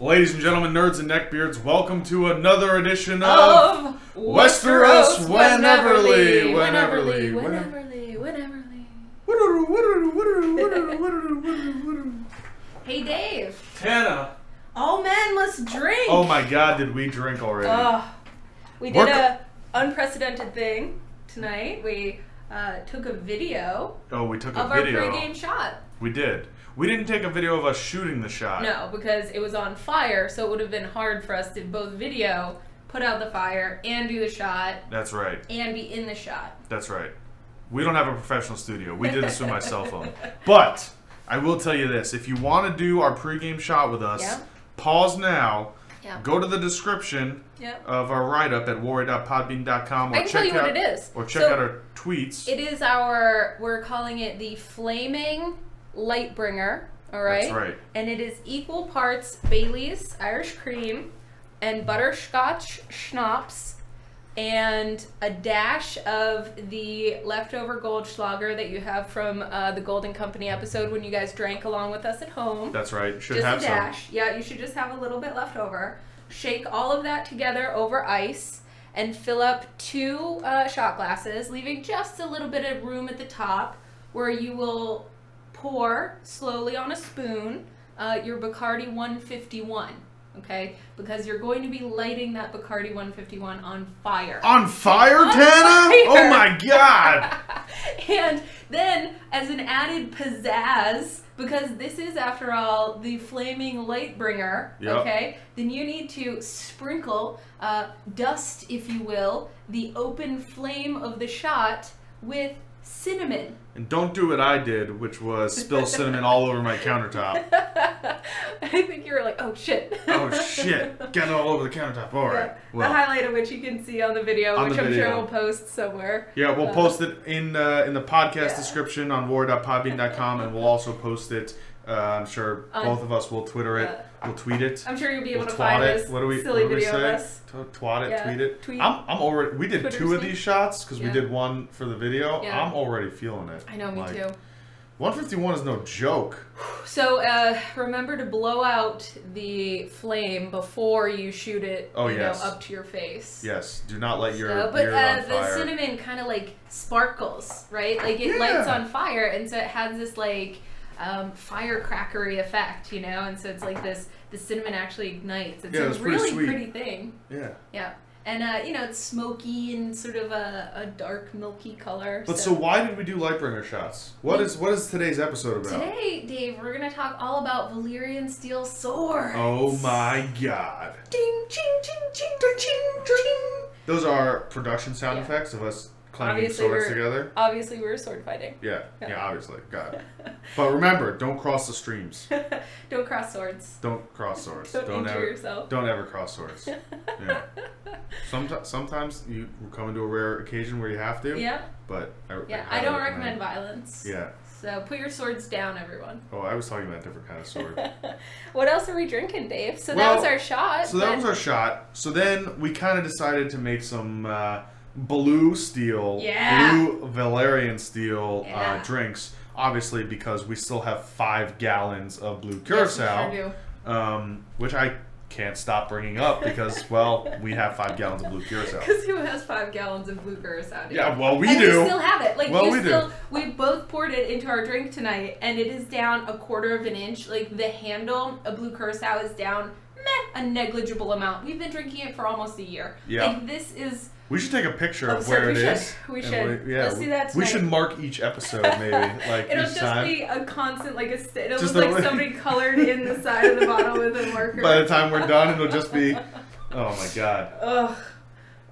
Ladies and gentlemen, nerds and neckbeards, welcome to another edition of, of Westeros Wheneverly, Wheneverly, Wheneverly, Wheneverly, Wheneverly. Hey Dave, Tana. all men must drink. Oh my god, did we drink already? Ugh. we did Work- a unprecedented thing tonight. We uh, took a video oh, we took a of our pregame shot. We did. We didn't take a video of us shooting the shot. No, because it was on fire, so it would have been hard for us to both video, put out the fire, and do the shot, That's right. and be in the shot. That's right. We don't have a professional studio. We did this with my cell phone. But I will tell you this: if you want to do our pregame shot with us, Yeah. pause now. Yeah. Go to the description Yep. of our write-up at warrior.podbean.com or I can check tell you out what it is. or check So- out our tweets. It is our, we're calling it the Flaming Lightbringer, alright? That's right. And it is equal parts Bailey's Irish cream and butterscotch schnapps and a dash of the leftover Goldschlager that you have from uh, the Golden Company episode when you guys drank along with us at home. That's right. Should just have a some. dash. Yeah, you should just have a little bit left over. Shake all of that together over ice and fill up two uh, shot glasses, leaving just a little bit of room at the top where you will pour slowly on a spoon uh, your Bacardi 151. Okay, because you're going to be lighting that Bacardi 151 on fire. On fire, On Tana? fire! Oh my god! and then, as an added pizzazz, because this is, after all, the flaming light bringer, Yep. okay, then you need to sprinkle, uh, dust, if you will, the open flame of the shot with cinnamon. And don't do what I did, which was spill cinnamon all over my countertop. I think you were like, oh shit. Oh shit! Get it all over the countertop. All right. Yeah, Well, the highlight of which you can see on the video, On which the I'm video. sure we'll post somewhere. Yeah, we'll Uh, post it in uh, in the podcast Yeah. description on war.podbean.com, and we'll also post it. Uh, I'm sure On- both of us will Twitter it. Yeah. We'll tweet it. I'm sure you'll be able We'll to find it. this What do we, silly what do we video say? of us. Tw- Twat it, Yeah, tweet it. tweet. I'm, I'm already. We did Twitter two of these shots because we did one for the video. Yeah. I'm already feeling it. I know, me Like, too. 151 is no joke. So uh, remember to blow out the flame before you shoot it. Oh, you yes. know, up to your face. Yes. Do not let your So, but uh, the fire. cinnamon kind of like sparkles, right? Like it lights on fire, and so it has this like um, firecrackery effect, you know. And so it's like this. The cinnamon actually ignites. It's Yeah, a it's pretty sweet. pretty thing. yeah. Yeah. And uh, you know, it's smoky and sort of a, a dark milky color. But so why did we do Lightbringer shots? What is what is today's episode about? Today, Dave, we're gonna talk all about Valyrian steel swords. Oh my god. Ding, ching, ching, ching, ching, ching. Those are production sound Yeah. effects of us clanging Obviously, swords we're- together. Obviously, we were sword fighting. Yeah, Yeah. yeah, obviously. God. But remember, don't cross the streams. Don't cross swords. Don't cross swords. Don't, Don't injure ever yourself. don't ever cross swords. Yeah. Sometimes sometimes you come into a rare occasion where you have to, Yeah, but I, yeah. I I don't recommend violence. Yeah. So put your swords down, everyone. Oh, I was talking about a different kind of sword. what else are we drinking, Dave? So Well, that was our shot. So that was our shot. So then we kind of decided to make some uh, blue steel, Yeah. blue Valyrian steel Yeah. uh, drinks. Obviously, because we still have five gallons of blue Yes, curacao, sure um, which I can't stop bringing up because, well, we have five gallons of blue curacao. Because who has five gallons of blue curacao? dude? Yeah, well, we and do. We still have it. Like Well, you we do. still, we both poured it into our drink tonight, and it is down a quarter of an inch. Like the handle of blue curacao is down, meh, a negligible amount. We've been drinking it for almost a year. Yeah. Like this is. We should take a picture oh, of Absurd. where it We is. should. We should. yeah, Let's do that We should mark each episode, maybe, like It'll just time. be a constant, like a. It'll Just look like somebody colored in the side of the bottle with a marker. By the time we're done, it'll just be. Oh my god. Ugh.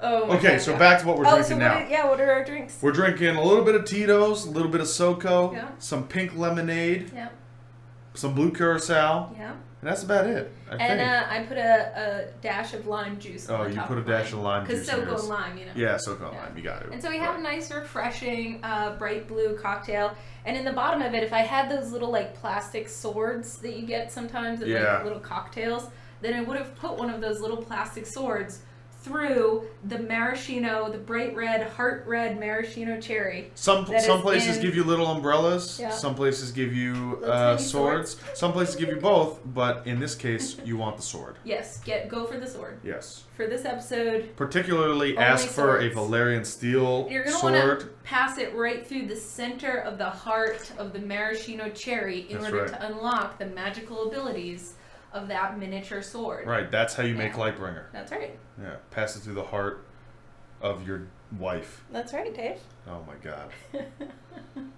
Oh. Okay, God, so back to what we're oh, drinking so now. Are, yeah, what are our drinks? We're drinking a little bit of Tito's, a little bit of SoCo, Yeah. some pink lemonade, Yeah. some blue curacao, Yeah. And that's about it. I And uh, I put a, a dash of lime juice. oh, on the you put a dash of lime juice in SoCo lime, you know. Yeah, SoCo Yeah. lime. You got it. And so we have a nice, refreshing, uh, bright blue cocktail. And in the bottom of it, if I had those little like plastic swords that you get sometimes at Yeah. like little cocktails, then I would have put one of those little plastic swords through the maraschino, the bright red, heart red maraschino cherry. Some some places in- give you little umbrellas. Yeah. Some places give you uh, swords. Some places give you both, but in this case, you want the sword. Yes, get go for the sword. Yes. For this episode, Particularly ask for a swords. Valyrian steel you're gonna want to sword. pass it right through the center of the heart of the maraschino cherry in That's order right. to unlock the magical abilities of that miniature sword. Right, that's how you make Yeah. Lightbringer. That's right. Yeah, pass it through the heart of your wife. That's right, Dave. Oh my god.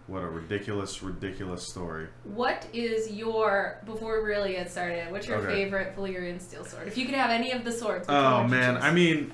What a ridiculous, ridiculous story. What is your before we really get started? What's your Okay. favorite Valyrian steel sword? If you could have any of the swords. Oh man. I mean,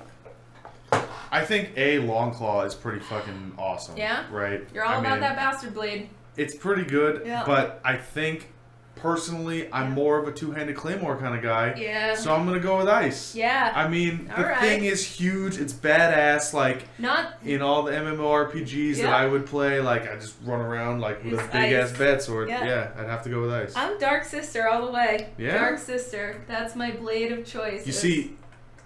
I think a Longclaw is pretty fucking awesome. Yeah? Right. you're all I about mean, that bastard blade. It's pretty good, Yeah. but I think personally, I'm Yeah. more of a two-handed claymore kind of guy. Yeah. So I'm gonna go with ice. yeah. I mean, the Alright. thing is huge. It's badass. Like Not in all the MMORPGs that I would play, like I just run around like with It's a big ice. ass bat sword. Yeah. Yeah. I'd have to go with ice. I'm Dark Sister all the way. Yeah? Dark Sister. That's my blade of choice. You see,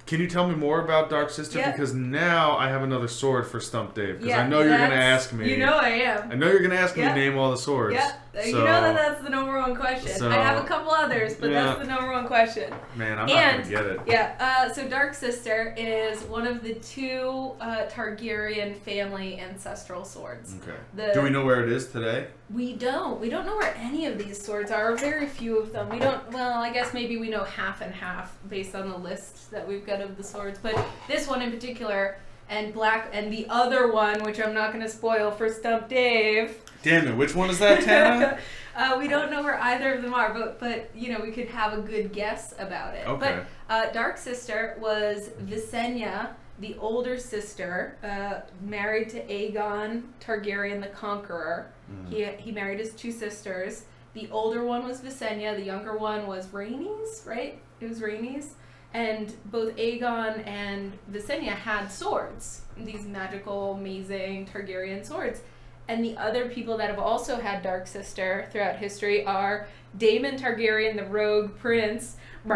can you tell me more about Dark Sister? Yeah. Because now I have another sword for Stump Dave. Because Yeah, I know you're gonna ask me. You know I am. I know you're gonna ask me Yeah. to name all the swords. Yeah, you know that that's the number one question. so- I have a couple others, but Yeah. that's the number one question. Man, I'm And- not gonna get it. Yeah, uh, so Dark Sister is one of the two uh, Targaryen family ancestral swords. Okay. The, Do we know where it is today? We don't. We don't know where any of these swords are, very few of them. We don't, well, I guess maybe we know half and half based on the list that we've got of the swords. But this one in particular, and Black, and the other one, which I'm not going to spoil for Stump Dave. Damn it! Which one is that, Tana? uh, we don't know where either of them are, but, but, you know, we could have a good guess about it. Okay. But uh, Dark Sister was Visenya, the older sister, uh, married to Aegon Targaryen the Conqueror. Mm. He, he married his two sisters. The older one was Visenya, the younger one was Rhaenys, right? It was Rhaenys. And both Aegon and Visenya had swords, these magical, amazing Targaryen swords. And the other people that have also had Dark Sister throughout history are Daemon Targaryen, the rogue prince.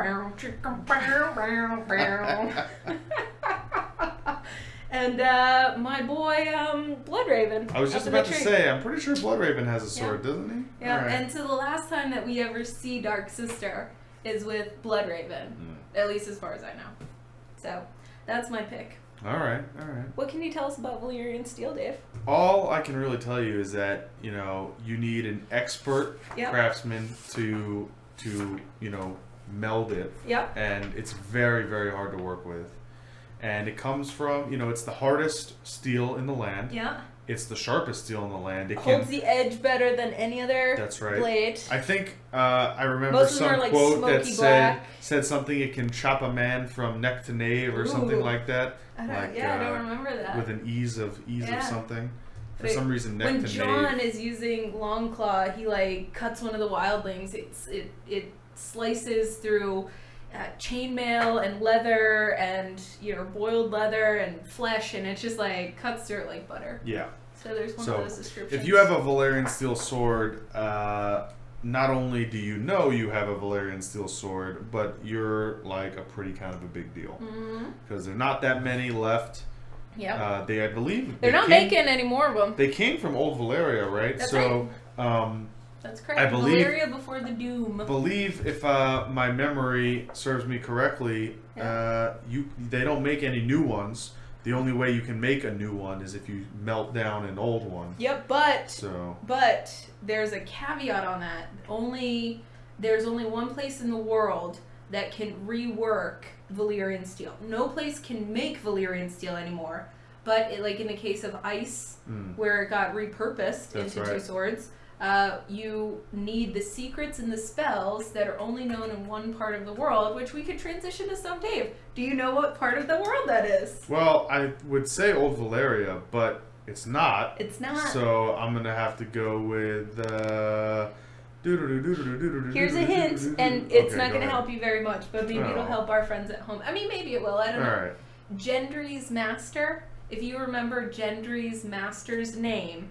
And uh, my boy, um, Bloodraven. I was just about to say, I'm pretty sure Bloodraven has a sword, doesn't he? Yeah, Alright. and so the last time that we ever see Dark Sister is with Bloodraven, Mm. at least as far as I know. So that's my pick. All right, all right. What can you tell us about Valyrian Steel, Dave? All I can really tell you is that you know you need an expert Yep. craftsman to to you know meld it, Yep. and it's very very hard to work with. And it comes from you know it's the hardest steel in the land. Yeah. It's the sharpest steel in the land. It Holds the edge better than any other That's right. blade. I think uh, I remember Most some like, quote that said black. said something. It can chop a man from neck to nave or something like that. I don't, like, yeah, I uh, don't remember that. with an ease of ease Yeah. of something. For Wait, some reason, neck when Jon nave. is using Longclaw, he like cuts one of the wildlings. It's it it slices through uh, chainmail and leather and you know boiled leather and flesh, and it just like cuts through it like butter. Yeah. So there's one So, of those descriptions. If you have a Valyrian steel sword, uh, not only do you know you have a Valyrian steel sword, but you're like a pretty kind of a big deal because there's not that many left. Yep. Uh, they, I believe, They're they not came, making any more of them. They came from Old Valyria, right? That's so, um, That's correct. I believe- Valyria before the doom. believe if uh, my memory serves me correctly, uh, you they don't make any new ones. The only way you can make a new one is if you melt down an old one. Yep, but So, But there's a caveat on that. Only there's only one place in the world that can rework Valyrian steel. No place can make Valyrian steel anymore. But it, like in the case of ice, mm, where it got repurposed That's into two swords, uh, you need the secrets and the spells that are only known in one part of the world, which we could transition to some Dave. Do you know what part of the world that is? well, I would say Old Valyria, but it's not. It's not. So I'm gonna have to go with. Uh, Here's a hint, and it's not going to help you very much, but maybe it'll help our friends at home. I mean, maybe it will. I don't All know. right. Gendry's master. If you remember Gendry's master's name,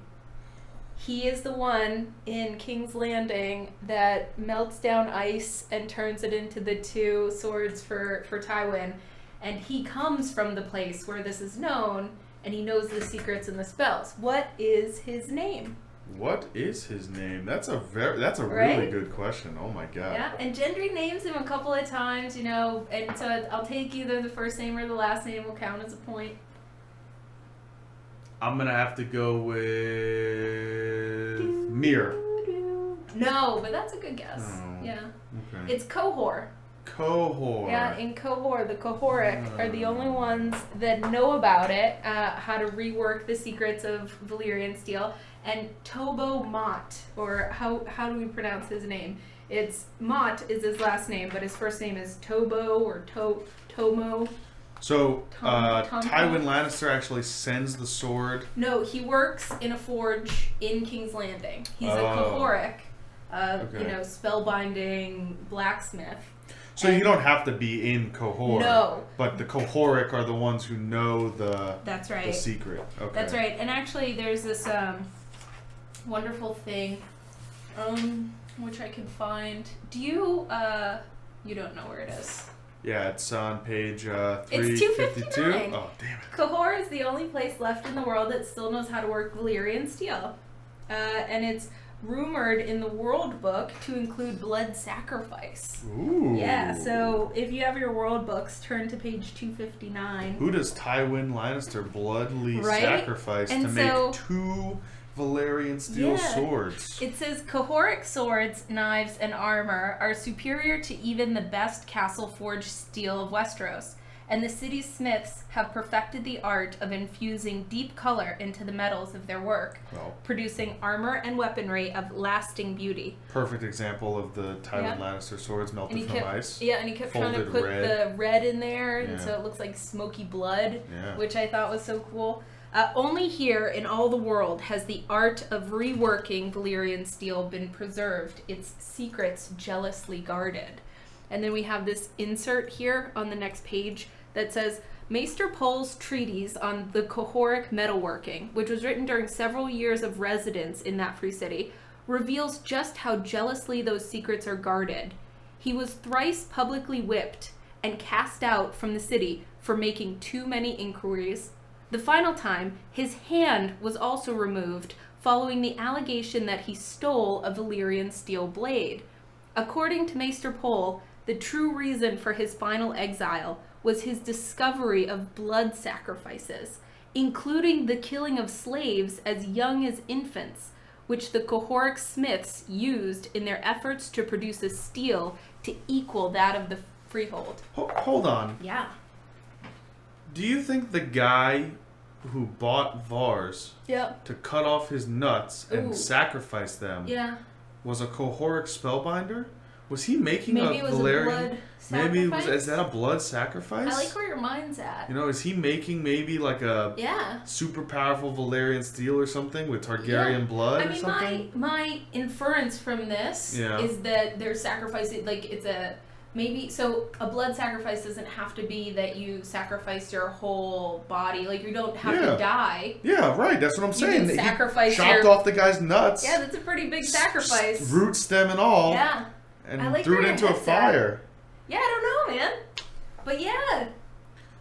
he is the one in King's Landing that melts down ice and turns it into the two swords for for Tywin. and he comes from the place where this is known, and he knows the secrets and the spells. What is his name? What is his name? That's a very that's a really good question. Oh my god. Yeah, and Gendry names him a couple of times, you know, and so I'll take either the first name or the last name will count as a point. I'm gonna have to go with Mir. No, but that's a good guess. Oh. Yeah. Okay. It's Qohor. Cohort. Yeah, in Qohor, the Qohorik are the only ones that know about it, uh, how to rework the secrets of Valyrian steel. And Tobho Mott, or how how do we pronounce his name? It's Mott is his last name, but his first name is Tobo or To Tomo. So, Tom- uh, Tom- Tywin Lannister actually sends the sword. No, he works in a forge in King's Landing. He's a Oh. Qohorik, uh, you know, spellbinding blacksmith. So you don't have to be in Cohort. No. But the Qohorik are the ones who know the That's right. the secret. Okay. That's right. And actually, there's this um, wonderful thing, um, which I can find. Do you? Uh, you don't know where it is. Yeah, it's on page uh, It's 352. 259. Oh, damn it. Qohor is the only place left in the world that still knows how to work Valyrian steel, uh, and it's rumored in the World Book to include blood sacrifice. Ooh. Yeah. So if you have your World books, turn to page 259. Who does Tywin Lannister bloodily Right? sacrifice And to so- make two Valyrian steel Yeah. swords? It says Qohorik swords, knives, and armor are superior to even the best castle forged steel of Westeros, and the city's smiths have perfected the art of infusing deep color into the metals of their work, well, producing armor and weaponry of lasting beauty. perfect example of the Tywin Yeah. Lannister swords melted from kept, ice. yeah, and he kept trying to put red. the red in there, and Yeah. so it looks like smoky blood. Which I thought was so cool. Uh, only here in all the world has the art of reworking Valyrian steel been preserved, its secrets jealously guarded. And then we have this insert here on the next page that says Maester Pole's treatise on the Qohorik metalworking, which was written during several years of residence in that free city, reveals just how jealously those secrets are guarded. He was thrice publicly whipped and cast out from the city for making too many inquiries. The final time, his hand was also removed following the allegation that he stole a Valyrian steel blade. According to Maester Pole, the true reason for his final exile was his discovery of blood sacrifices, including the killing of slaves as young as infants, which the Qohorik smiths used in their efforts to produce a steel to equal that of the freehold. Ho- hold on. Yeah. Do you think the guy who bought Varys Yep. to cut off his nuts and Ooh. sacrifice them Yeah. was a Qohorik spellbinder? Was he making Maybe a Valyrian? a blood maybe it was, is that a blood sacrifice? I like where your mind's at. you know, is he making maybe like a Yeah. super powerful Valyrian steel or something with Targaryen Yeah. blood I or mean, something? my my inference from this Yeah. is that they're sacrificing like it's a maybe so a blood sacrifice doesn't have to be that you sacrifice your whole body like you don't have Yeah. to die. Yeah, right. That's what I'm saying You can He sacrifice chopped your- off the guy's nuts. Yeah, that's a pretty big s- sacrifice. root, stem, and all. Yeah. And I like threw it into a head's at. fire. Yeah, I don't know, man. But yeah.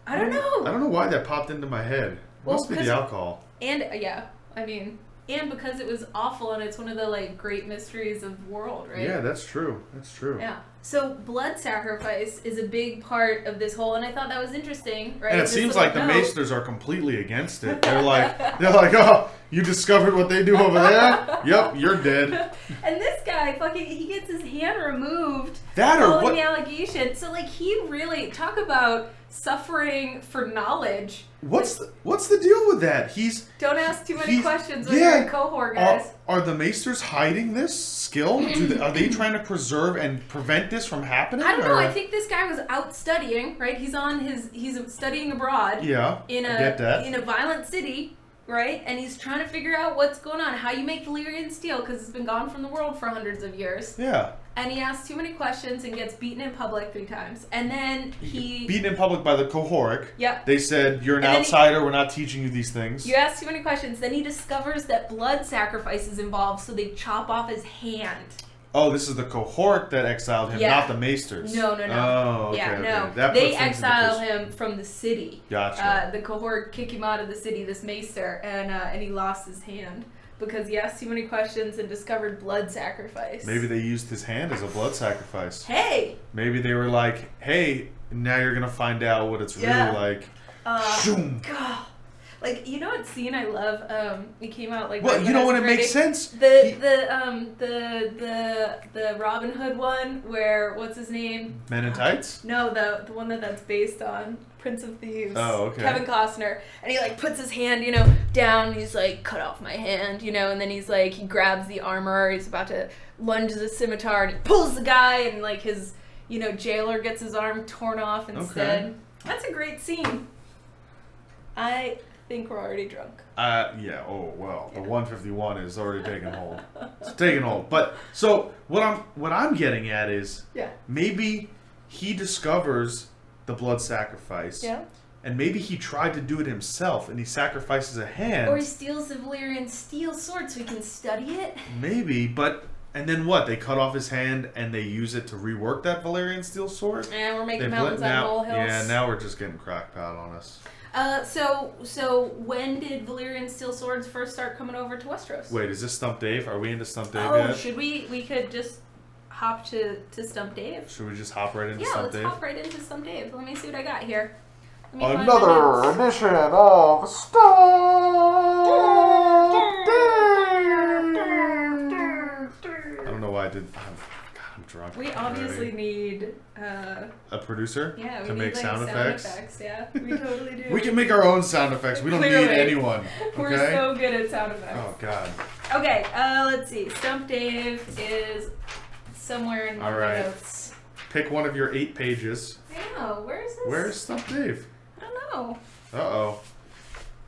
I don't know. I don't know why that popped into my head. Well, Must be the alcohol. And uh, yeah, I mean, and because it was awful and it's one of the like great mysteries of the world, right? Yeah, that's true. That's true. Yeah. So blood sacrifice is a big part of this whole, and I thought that was interesting, right? And it This seems like the note. Maesters are completely against it. They're like, they're like, oh, you discovered what they do over there? Yep, you're dead. And this guy, fucking, he gets his hand removed That or what? the allegation. So like, he really talk about suffering for knowledge. What's the, what's the deal with that? He's Don't ask too many questions when yeah. you're a cohort, guys. are the Maesters hiding this skill? Do they, are they trying to preserve and prevent this from happening? I don't know. I think this guy was out studying, right? He's on his, he's studying abroad. Yeah, in a in a violent city, right? And he's trying to figure out what's going on, how you make Valyrian steel, because it's been gone from the world for hundreds of years. yeah, And he asks too many questions and gets beaten in public three times. And then he, beaten in public by the Qohorik. yep. They said you're an And then he- outsider. We're not teaching you these things. You ask too many questions. Then he discovers that blood sacrifice is involved, so they chop off his hand. Oh, this is the cohort that exiled him, Yeah. not the Maesters. No, no, no. Oh, okay, yeah, okay. no. That they exile him from the city. Gotcha. Uh, the cohort kick him out of the city, this maester, and uh, and he lost his hand because he asked too many questions and discovered blood sacrifice. Maybe they used his hand as a blood sacrifice. Hey. Maybe they were like, "Hey, now you're gonna find out what it's Yeah. really like." Uh, Shoom. God. Like you know what scene I love? Um, it came out like. Well, you know when it makes sense. The He- the um the the the Robin Hood one where what's his name? Men in tights. No, the the one that that's based on Prince of Thieves. Oh, okay. Kevin Costner, and he like puts his hand, you know, down. And he's like, cut off my hand, you know, and then he's like, he grabs the armor. He's about to lunge the scimitar, and he pulls the guy, and like his, you know, jailer gets his arm torn off instead. Okay. That's a great scene. I think we're already drunk. Uh, yeah. Oh well, the 151 is already taking hold. It's taking hold. But so what I'm what I'm getting at is Yeah. maybe he discovers the blood sacrifice, Yeah. and maybe he tried to do it himself, and he sacrifices a hand. Or he steals the Valyrian steel sword so he can study it. Maybe, but and then what? They cut off his hand and they use it to rework that Valyrian steel sword. And we're making They've mountains let out of molehills. yeah. Now we're just getting crackpot on us. Uh, so so when did Valyrian steel swords first start coming over to Westeros? Wait, is this Stump Dave? Are we into Stump Dave oh, yet? should we? We could just hop to to Stump Dave. Should we just hop right into Yeah, Stump let's Dave? hop right into Stump Dave. Let me see what I got here. Let me find my Another notes. edition of Stump I don't know why I did. I'm, God, I'm drunk. We already. obviously need, uh, a producer yeah, we to make like sound, effects. Yeah, we totally do. We can make our own sound effects. We don't need anyone. We're so good at sound effects. oh God. Okay, uh, let's see. Stump Dave is somewhere in All right. notes. Pick one of your eight pages. I know. Where is this? Where's Stump Dave? I don't know. Uh oh.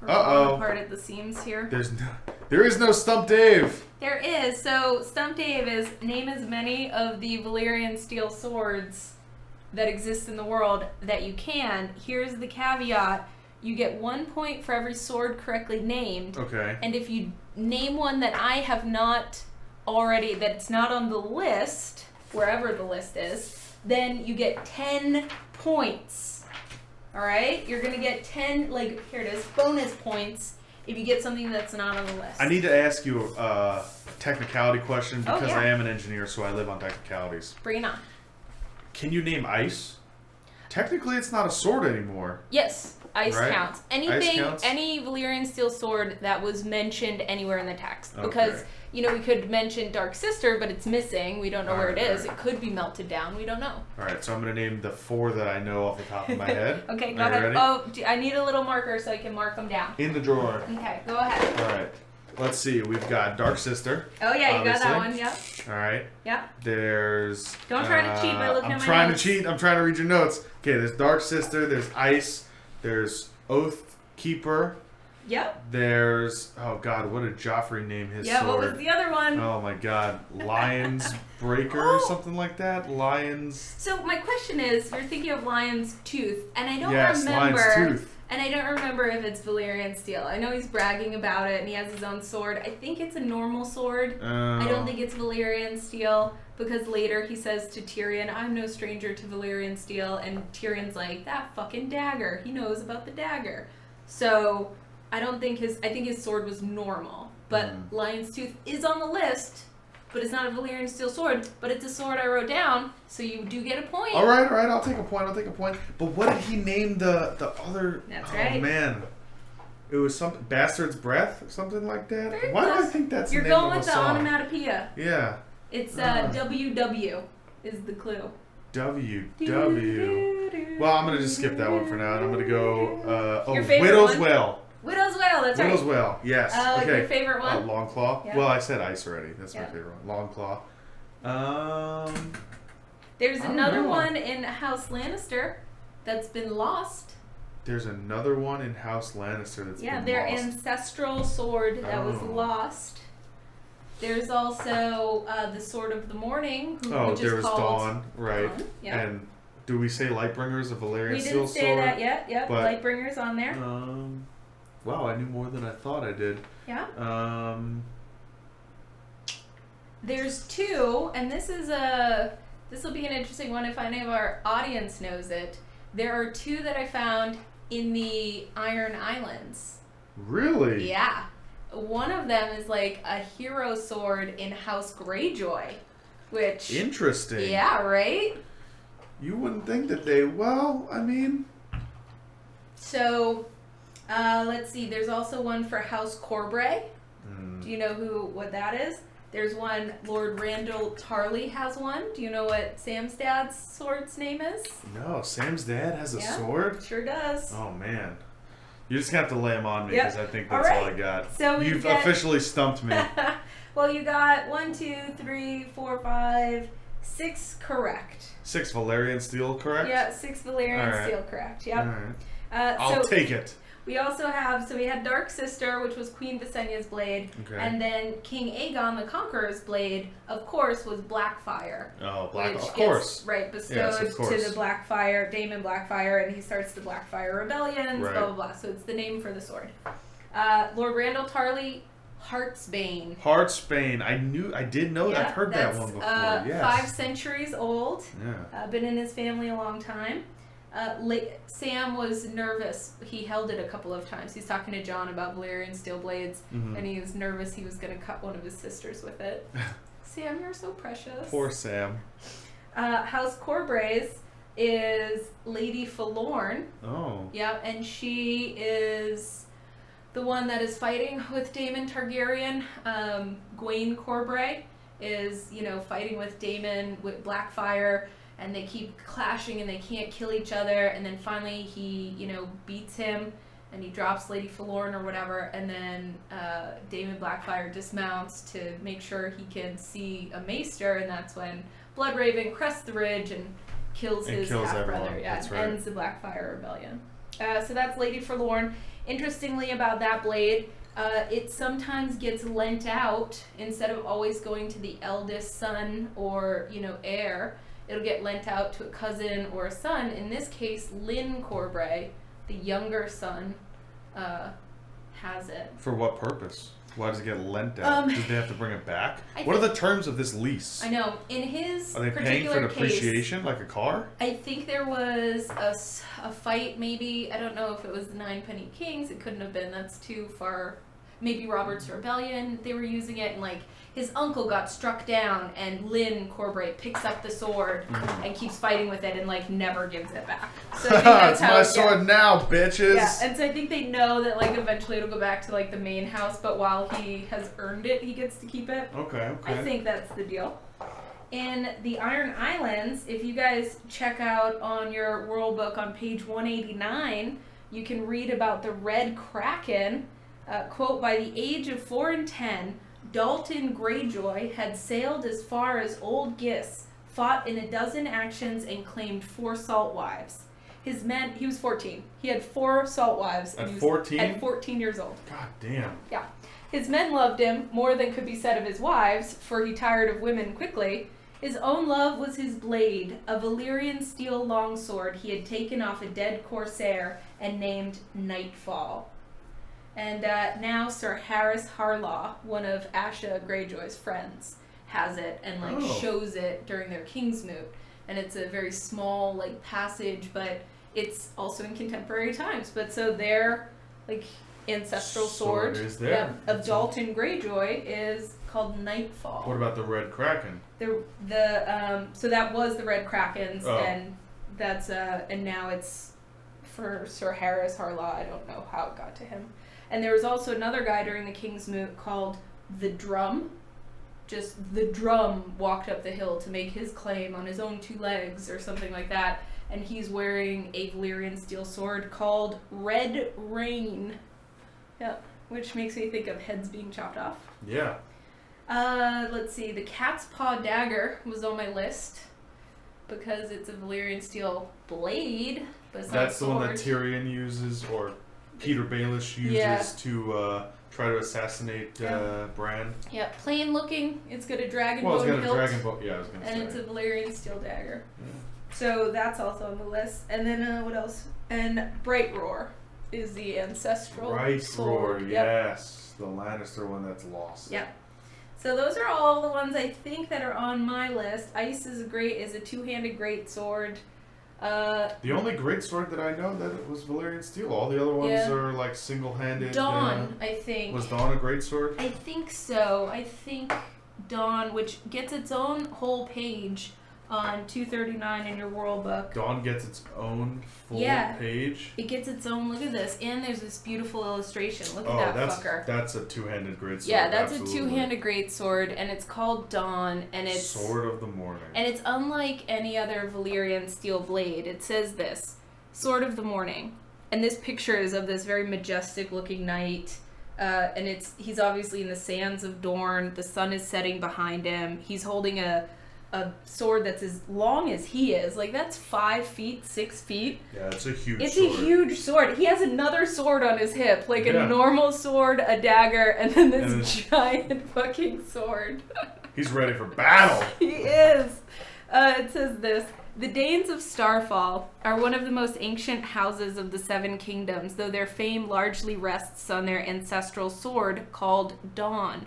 Uh-oh. falling apart at the seams here. There's no. There is no Stump Dave. There is. So Stump Dave is name as many of the Valyrian steel swords that exists in the world that you can. Here's the caveat: you get one point for every sword correctly named, Okay. and if you name one that I have not already, that's not on the list, wherever the list is, then you get ten points. All right, you're gonna get ten. Like here it is, bonus points if you get something that's not on the list. I need to ask you a technicality question Oh, because yeah. I am an engineer, so I live on technicalities. Bring it on. Can you name ice? Technically, it's not a sword anymore. Yes, ice Right? counts. Anything, counts? any Valyrian steel sword that was mentioned anywhere in the text. Because, you know, we could mention Dark Sister, but it's missing. We don't know where it Alright, is. It could be melted down. We don't know. All right, so I'm gonna name the four that I know off the top of my head. okay, go ahead. ready? Oh, I need a little marker so I can mark them down. In the drawer. Okay, go ahead. All right. Let's see. We've got Dark Sister. Oh, yeah, you got that one. Yep. All right. Yep. There's. Don't try to cheat by uh, looking I'm at my trying notes. to cheat. I'm trying to read your notes. Okay. There's Dark Sister. There's Ice. There's Oath Keeper. Yep. There's. Oh God, what did Joffrey name his Yeah, sword? what was the other one? Oh my God, Lion's Breaker or Oh. something like that. Lions. So my question is, you're thinking of Lion's Tooth, and I don't yes, remember. Lion's Tooth. And I don't remember if it's Valyrian steel. I know he's bragging about it, and he has his own sword. I think it's a normal sword. I Oh. don't think it's Valyrian steel because later he says to Tyrion, "I'm no stranger to Valyrian steel," and Tyrion's like, "That fucking dagger. He knows about the dagger." So I don't think his. I think his sword was normal, but Mm. Lion's Tooth is on the list. But it's not a Valyrian steel sword, but it's a sword I wrote down, so you do get a point. All right, all right. I'll take a point. I'll take a point. But what did he name the the other? That's oh, right. man, it was something bastard's breath, something like that. Very Why do I think that's You're the name going with the song? onomatopoeia. Yeah. It's uh, Uh. WW is the clue. W W. Well, I'm gonna just skip that one for now, and I'm gonna go. Uh, oh, Widow's one? Well. Widow's Wail, that's Widow's right. Well. Yes. Uh, okay. Your favorite Uh, Longclaw. Yeah. Well, I said ice already. That's my favorite one. Longclaw. Um. There's another know. one in House Lannister that's been lost. There's another one in House Lannister that's yeah, been their lost. ancestral sword that was Oh. lost. There's also uh, the Sword of the Morning, who oh, which there is was called Dawn, right? Dawn, Yeah. And do we say Lightbringers of Valyrian we Steel didn't say Sword? that yet. Yep, but- Lightbringer's on there. Um. Wow, I knew more than I thought I did. Yeah. Um. there's two, and this is a this will be an interesting one if any of our audience knows it. There are two that I found in the Iron Islands. Really? Yeah. One of them is like a hero sword in House Greyjoy, which Interesting. yeah, right. You wouldn't think that they. Well, I mean, So, uh, let's see. There's also one for House Corbray. hmm, Do you know who what that is? There's one. Lord Randyll Tarly has one. Do you know what Sam's dad's sword's name is? no. Sam's dad has a Yeah. sword. Sure does. Oh man, you just have to lay them on me Yep. because I think that's all, right. I got. So You've get- officially stumped me. well, you got one, two, three, four, five, six correct. Six Valyrian steel, correct? Yeah, six Valyrian All right. steel correct. All Yep. right. Uh, I'll so take it. We also have so we had Dark Sister, which was Queen Visenya's blade, Okay. and then King Aegon the Conqueror's blade, of course, was Blackfire. oh, black. which Of course. right, bestowed Yes, of to course. the Blackfire, Daemon Blackfire, and he starts the Blackfire rebellions, Right. blah blah blah. So it's the name for the sword. Uh, Lord Randyll Tarly, Heartsbane. Heartsbane. I knew. I did know. Yeah, I've heard that one before. Uh, yes. Five centuries old. Yeah. Uh, been in his family a long time. Uh, Sam was nervous. He held it a couple of times. He's talking to Jon about Valyrian steel blades, Mhm. and he was nervous he was going to cut one of his sisters with it. Sam, you're so precious. Poor Sam. Uh, House Corbrays is Lady Forlorn. Oh. Yeah, and she is the one that is fighting with Daemon Targaryen. Um, Gwayne Corbray is, you know, fighting with Daemon with Blackfire, and they keep clashing and they can't kill each other. And then finally, he, you know, beats him and he drops Lady Forlorn or whatever. And then uh, Daemon Blackfire dismounts to make sure he can see a maester, and that's when Bloodraven crests the ridge and kills his kills half brother. everyone, Yeah, that's right. ends the Blackfire Rebellion. Uh, so that's Lady Forlorn. Interestingly, about that blade, uh, it sometimes gets lent out instead of always going to the eldest son or you know heir. It'll get lent out to a cousin or a son. In this case, Lyn Corbray, the younger son, uh, has it. For what purpose? Why does it get lent out? Um, Did they have to bring it back? I What are the terms of this lease? I know. In his Are they paying for depreciation like a car? I think there was a, a fight, maybe. I don't know if it was the Nine Penny Kings. It couldn't have been. That's too far. Maybe Robert's Rebellion. They were using it, and like his uncle got struck down, and Lyn Corbray picks up the sword Mhm. and keeps fighting with it, and like never gives it back. So I think that's it's my it sword now, bitches. Yeah, and so I think they know that like eventually it'll go back to like the main house, but while he has earned it, he gets to keep it. Okay, okay. I think that's the deal. In the Iron Islands, if you guys check out on your world book on page 189, you can read about the Red Kraken. Uh, quote By the age of 4 and 10, Dalton Greyjoy had sailed as far as Old Ghis, fought in a dozen actions, and claimed four salt wives. His men, he was 14. He had four salt wives. and At he was- 14? At 14 years old. God damn. Yeah. His men loved him more than could be said of his wives, for he tired of women quickly. His own love was his blade, a Valyrian steel longsword he had taken off a dead corsair and named Nightfall. And uh, now Sir Harras Harlaw, one of Asha Greyjoy's friends, has it and like Oh. shows it during their King's Kingsmoot. And it's a very small like passage, but it's also in contemporary times. But so their like ancestral Sword sword, is there. yeah, of Dalton Greyjoy is called Nightfall. What about the Red Kraken? The the um so that was the Red Krakens Oh. and that's uh and now it's for Sir Harras Harlaw. I don't know how it got to him. And there was also another guy during the King's Moot called the Drum. Just the drum walked up the hill to make his claim on his own two legs or something like that. And he's wearing a Valyrian steel sword called Red Rain. Yep. Which makes me think of heads being chopped off. Yeah. Uh, let's see. The cat's paw dagger was on my list because it's a Valyrian steel blade, but That's the one that. Tyrion uses, or Petyr Baelish uses Yeah. to uh, try to assassinate uh, Yeah. Bran. Yeah, plain looking. It's got a dragon Well, it's bone got a dragon boat. Yeah, I was gonna and say. it's a Valyrian steel dagger. Yeah. So that's also on the list. And then uh, what else? And Bright Roar is the ancestral Right sword. Roar, Yep. yes. The Lannister one that's lost. Yep. So those are all the ones I think that are on my list. Ice is great is a two-handed great sword. Uh, The only great sword that I know that it was Valyrian steel. All the other ones Yeah. are like single-handed. Dawn, I Uh, think. was Dawn a great sword? I think so. I think Dawn, which gets its own whole page on 239 in your world book. Dawn gets its own full Yeah. page. It gets its own. Look at this, and there's this beautiful illustration. Look Oh, at that that's fucker. that's a two-handed great sword. Yeah, that's absolutely. a two-handed great sword, and it's called Dawn, and it's sword of the morning. and it's unlike any other Valyrian steel blade. It says this, Sword of the Morning, and this picture is of this very majestic-looking knight. Uh, and it's he's obviously in the sands of Dorne. The sun is setting behind him. He's holding a a sword that's as long as he is. Like that's five feet, six feet. yeah, it's a huge It's sword. a huge sword. He has another sword on his hip, like Yeah. a normal sword, a dagger, and then this And it's- giant fucking sword. He's ready for battle. he is. Uh, it says this. The Daynes of Starfall are one of the most ancient houses of the Seven Kingdoms, though their fame largely rests on their ancestral sword called Dawn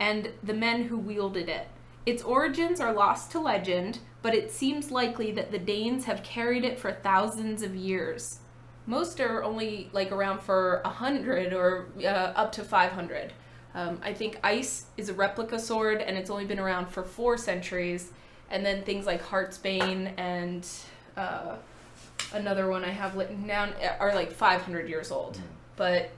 and the men who wielded it. Its origins are lost to legend, but it seems likely that the Daynes have carried it for thousands of years. Most are only like around for a hundred or uh, up to five hundred. Um, I think ice is a replica sword, and it's only been around for four centuries. And then things like Heartsbane and uh, another one I have written down are like 500 years old. But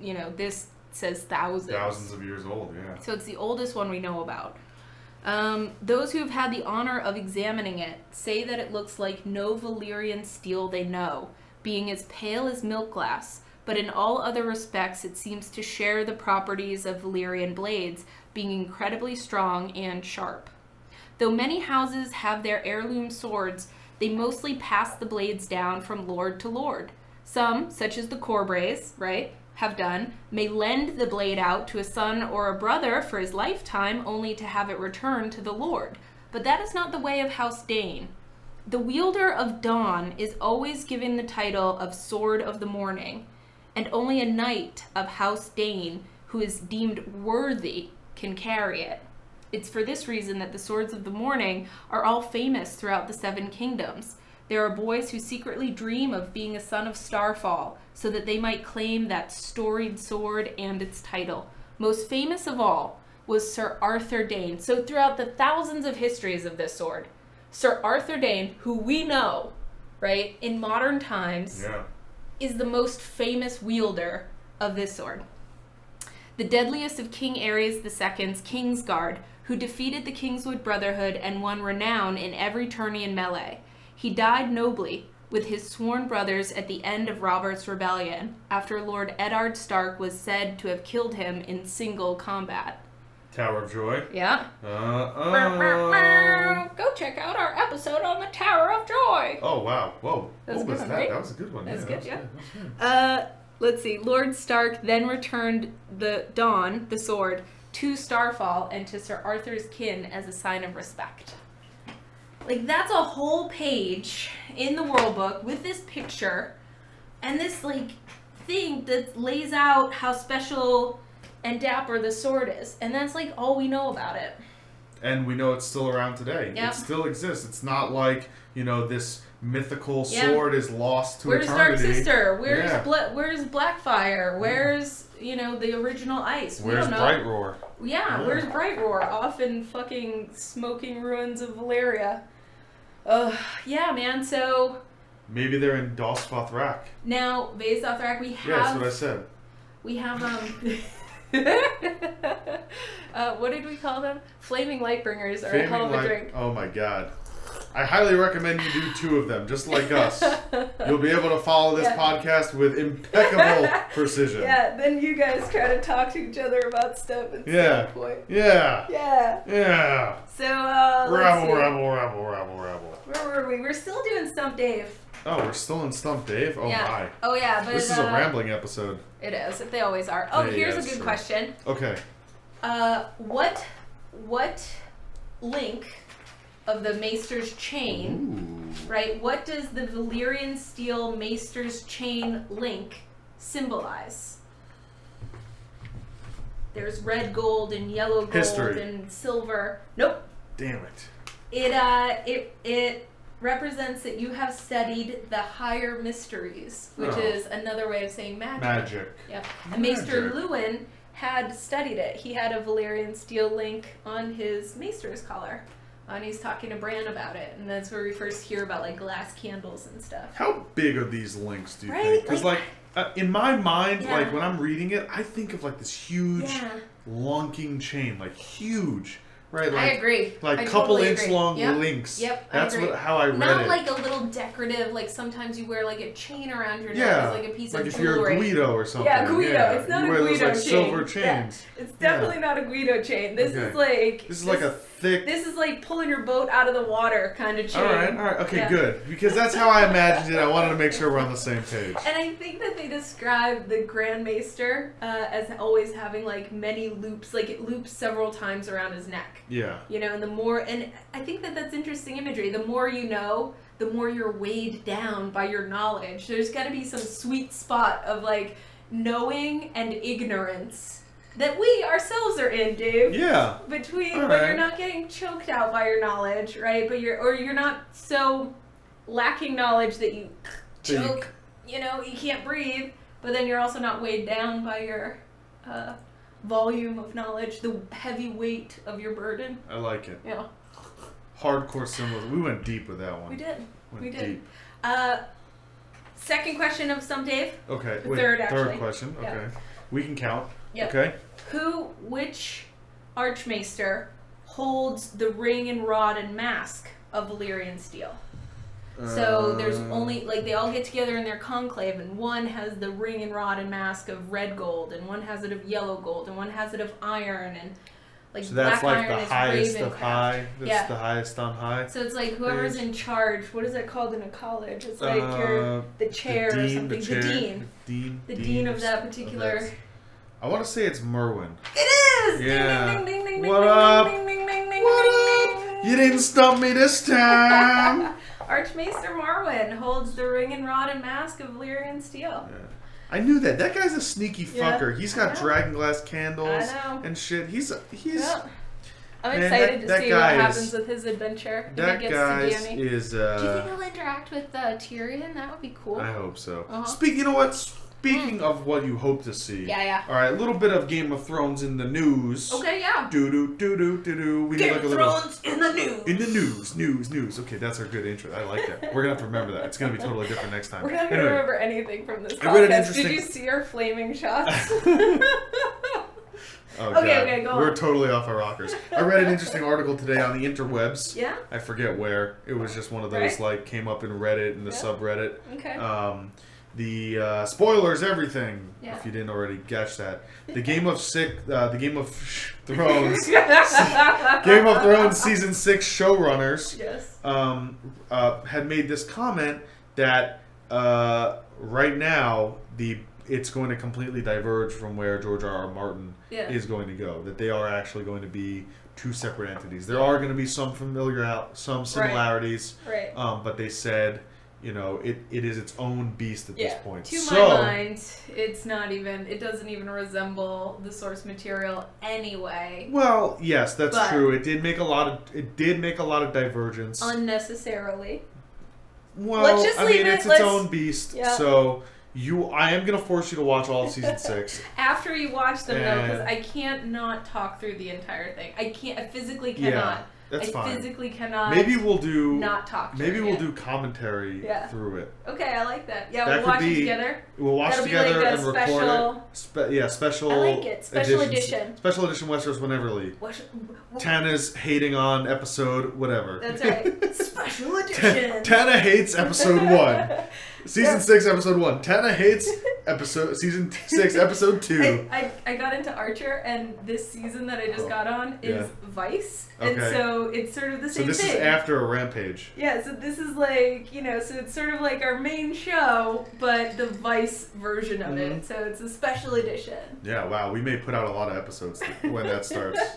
you know, this says thousands. Thousands of years old. Yeah. So it's the oldest one we know about. Um, those who have had the honor of examining it say that it looks like no Valyrian steel they know, being as pale as milk glass, but in all other respects it seems to share the properties of Valyrian blades, being incredibly strong and sharp. Though many houses have their heirloom swords, they mostly pass the blades down from lord to lord. Some, such as the Corbrays, right, have done, may lend the blade out to a son or a brother for his lifetime only to have it returned to the lord. But that is not the way of House Dayne. The wielder of Dawn is always given the title of Sword of the Morning, and only a knight of House Dayne who is deemed worthy can carry it. It's for this reason that the Swords of the Morning are all famous throughout the Seven Kingdoms. There are boys who secretly dream of being a son of Starfall so that they might claim that storied sword and its title. Most famous of all was Sir Arthur Dayne. So, throughout the thousands of histories of this sword, Sir Arthur Dayne, who we know, right, in modern times, Yeah. is the most famous wielder of this sword. The deadliest of King Aerys II's Kingsguard, who defeated the Kingswood Brotherhood and won renown in every tourney and melee. He died nobly with his sworn brothers at the end of Robert's rebellion, after Lord Eddard Stark was said to have killed him in single combat. Tower of Joy. Yeah. Uh oh. Go check out our episode on the Tower of Joy. Oh wow. Whoa. That was what was good one, that? right? That was a good one. That was yeah, good, that yeah. That good. Uh, let's see. Lord Stark then returned the Dawn, the sword, to Starfall and to Sir Arthur's kin as a sign of respect. Like that's a whole page in the World Book with this picture and this like thing that lays out how special and dapper the sword is, and that's like all we know about it. And we know it's still around today. Yep. It still exists. It's not like you know this mythical Yeah. sword is lost to Where's Dark eternity. Sister? Where's Yeah. Bla- Where's Blackfire? Where's you know the original Ice? We Where's. Bright Roar? Yeah, Yeah. where's Bright Roar? Off in fucking smoking ruins of Valyria. Ugh, yeah, man. So Maybe they're in Dospathrak. now Vaes Dothrak, we Yeah, that's what I said. we have um. uh, what did we call them? Flaming Lightbringers are a hell of a Flaming drink. Oh my god. I highly recommend you do two of them, just like us. You'll be able to follow this Yeah. podcast with impeccable precision. Yeah, then you guys try to talk to each other about stuff at Yeah. some point. Yeah. Yeah. Yeah. So uh, Rabble, rabble, rabble, rabble, rabble. Where were we? We're still doing Stump Dave. Oh, we're still in Stump Dave? Oh yeah. my. Oh yeah, but This is a uh, rambling episode. It is. They always are. Oh, yeah, here's a good true. question. Okay. Uh, what what link of the Maester's chain, Ooh. right? What does the Valyrian steel Maester's chain link symbolize? there's red gold and yellow gold History. and silver. Nope. Damn it. It uh it it represents that you have studied the higher mysteries, which Oh. is another way of saying magic. Magic. Yep. And Maester Luwin had studied it. He had a Valyrian steel link on his Maester's collar. And he's talking to Bran about it. And that's where we first hear about like glass candles and stuff. How big are these links, do you Right? think? Because, like, Like- uh, in my mind, Yeah. like, when I'm reading it, I think of, like, this huge, Yeah. lunking chain. Like, huge. Right? I Like, agree. like I couple totally inch agree. long Yep. links. Yep, I That's what how I read Not it. like a little decorative, like sometimes you wear like a chain around your neck yeah. as like a piece like of if you're a. Guido or something. Yeah, Guido. Yeah. It's not you a wear those, Guido like, chain. silver Yeah. It's definitely not a Guido chain. This Okay. is like This is like a thick. this is like pulling your boat out of the water kind of chain. all right, all right, okay, Yeah. good. Because that's how I imagined it. I wanted to make sure we're on the same page. And I think that they describe the Grand Maester uh, as always having like many loops, like it loops several times around his neck. Yeah. You know, and the more, and I think that that's interesting imagery. The more you know, the more you're weighed down by your knowledge. There's got to be some sweet spot of like knowing and ignorance that we ourselves are in, Dave. Yeah. Between All when you're not getting choked out by your knowledge, right? But you're, or you're not so lacking knowledge that you choke. You know, you can't breathe. But then you're also not weighed down by your uh, volume of knowledge, the heavy weight of your burden. I like it. Yeah. Hardcore symbols. We went deep with that one. We did. Went we did. deep. Uh, second question of some Dave. Okay. Wait, third, actually. question. Yeah. Okay. We can count. Yep. Okay. Who, which Archmaester holds the ring and rod and mask of Valyrian steel? So there's Uh, only like they all get together in their conclave, and one has the ring and rod and mask of red gold, and one has it of yellow gold, and one has it of iron, and like So that's black like iron the is highest of high. That's Yeah. the highest on high. So it's like whoever's in charge. What is it called in a college? It's like your Uh, the chair the or something. The, chair, dean. The dean. The dean of that particular. that's- I want to say it's Marwyn. It is. Ding, Yeah. Ding, ding, ding, ding, What up? Ding, ding, ding, ding, What up? You didn't stump me this time. Archmaester Marwyn holds the ring and rod and mask of Valyrian steel. Yeah. I knew that. That guy's a sneaky Yeah, fucker. He's I got dragon glass candles and shit. He's he's Yeah. I'm Man, excited that- to that see guy what is- happens with his adventure. if that he gets guy to Dany. is. Do you think uh he'll interact with uh, Tyrion? That would be cool. I hope so. Uh-huh. Speak. You know what? Speaking of what you hope to see. yeah, yeah. All right, a little bit of Game of Thrones in the news. Okay, yeah. Do do do do do do. We need Game like a of little. Thrones in the news. In the news, news, news. Okay, that's our good intro. I like that. We're gonna have to remember that. It's gonna be totally different next time. We're not gonna Anyway. remember anything from this I read an podcast. interesting- Did you see our flaming shots? Oh, Okay, okay, go We're totally off our rockers. I read an interesting article today on the interwebs. yeah. I forget where. It was just one of those Right. like came up in Reddit and the Yeah. subreddit. Okay. Um, the uh, spoilers, everything. Yeah. If you didn't already catch that, the Game of Sick, uh, the Game of Thrones, Game of Thrones season six showrunners Yes. um, uh, had made this comment that uh, right now the it's going to completely diverge from where George R. R. Martin Yeah. is going to go. That they are actually going to be two separate entities. There are going to be some familiar, some similarities, Right. um, but they said, you know, it, it is its own beast at Yeah. this point. To so, my mind, it's not even. It doesn't even resemble the source material anyway. well, yes, that's But- true. It did make a lot of it did make a lot of divergence. Unnecessarily. Well, Let's just I leave mean, it, it's its let's- own beast. Yeah. So you, I am gonna force you to watch all of season six. After you watch them, though, because I can't not talk through the entire thing. I can't. I physically Yeah, cannot. That's I fine. physically cannot. Maybe we'll do. not talk. Maybe we'll do commentary Yeah. through it. Okay, I like that. Yeah, That we'll could watch be- it together. We'll watch That'll be like together a and record special- it. Spe- yeah, special. I like it. Special editions. edition. Special edition Westeros Wheneverly. What Tana's hating on episode whatever. That's right. Special Ta- edition. Tana hates episode one. Season Yeah. six, episode one. Tana hates episode season six, episode two. I, I, I got into Archer, and this season that I just Oh, got on is yeah. Vice, and Okay. so it's sort of the same. so this thing. is after a rampage. yeah, so this is like you know, so it's sort of like our main show, but the Vice version of Mhm. it. So it's a special edition. Yeah, wow. We may put out a lot of episodes when that starts.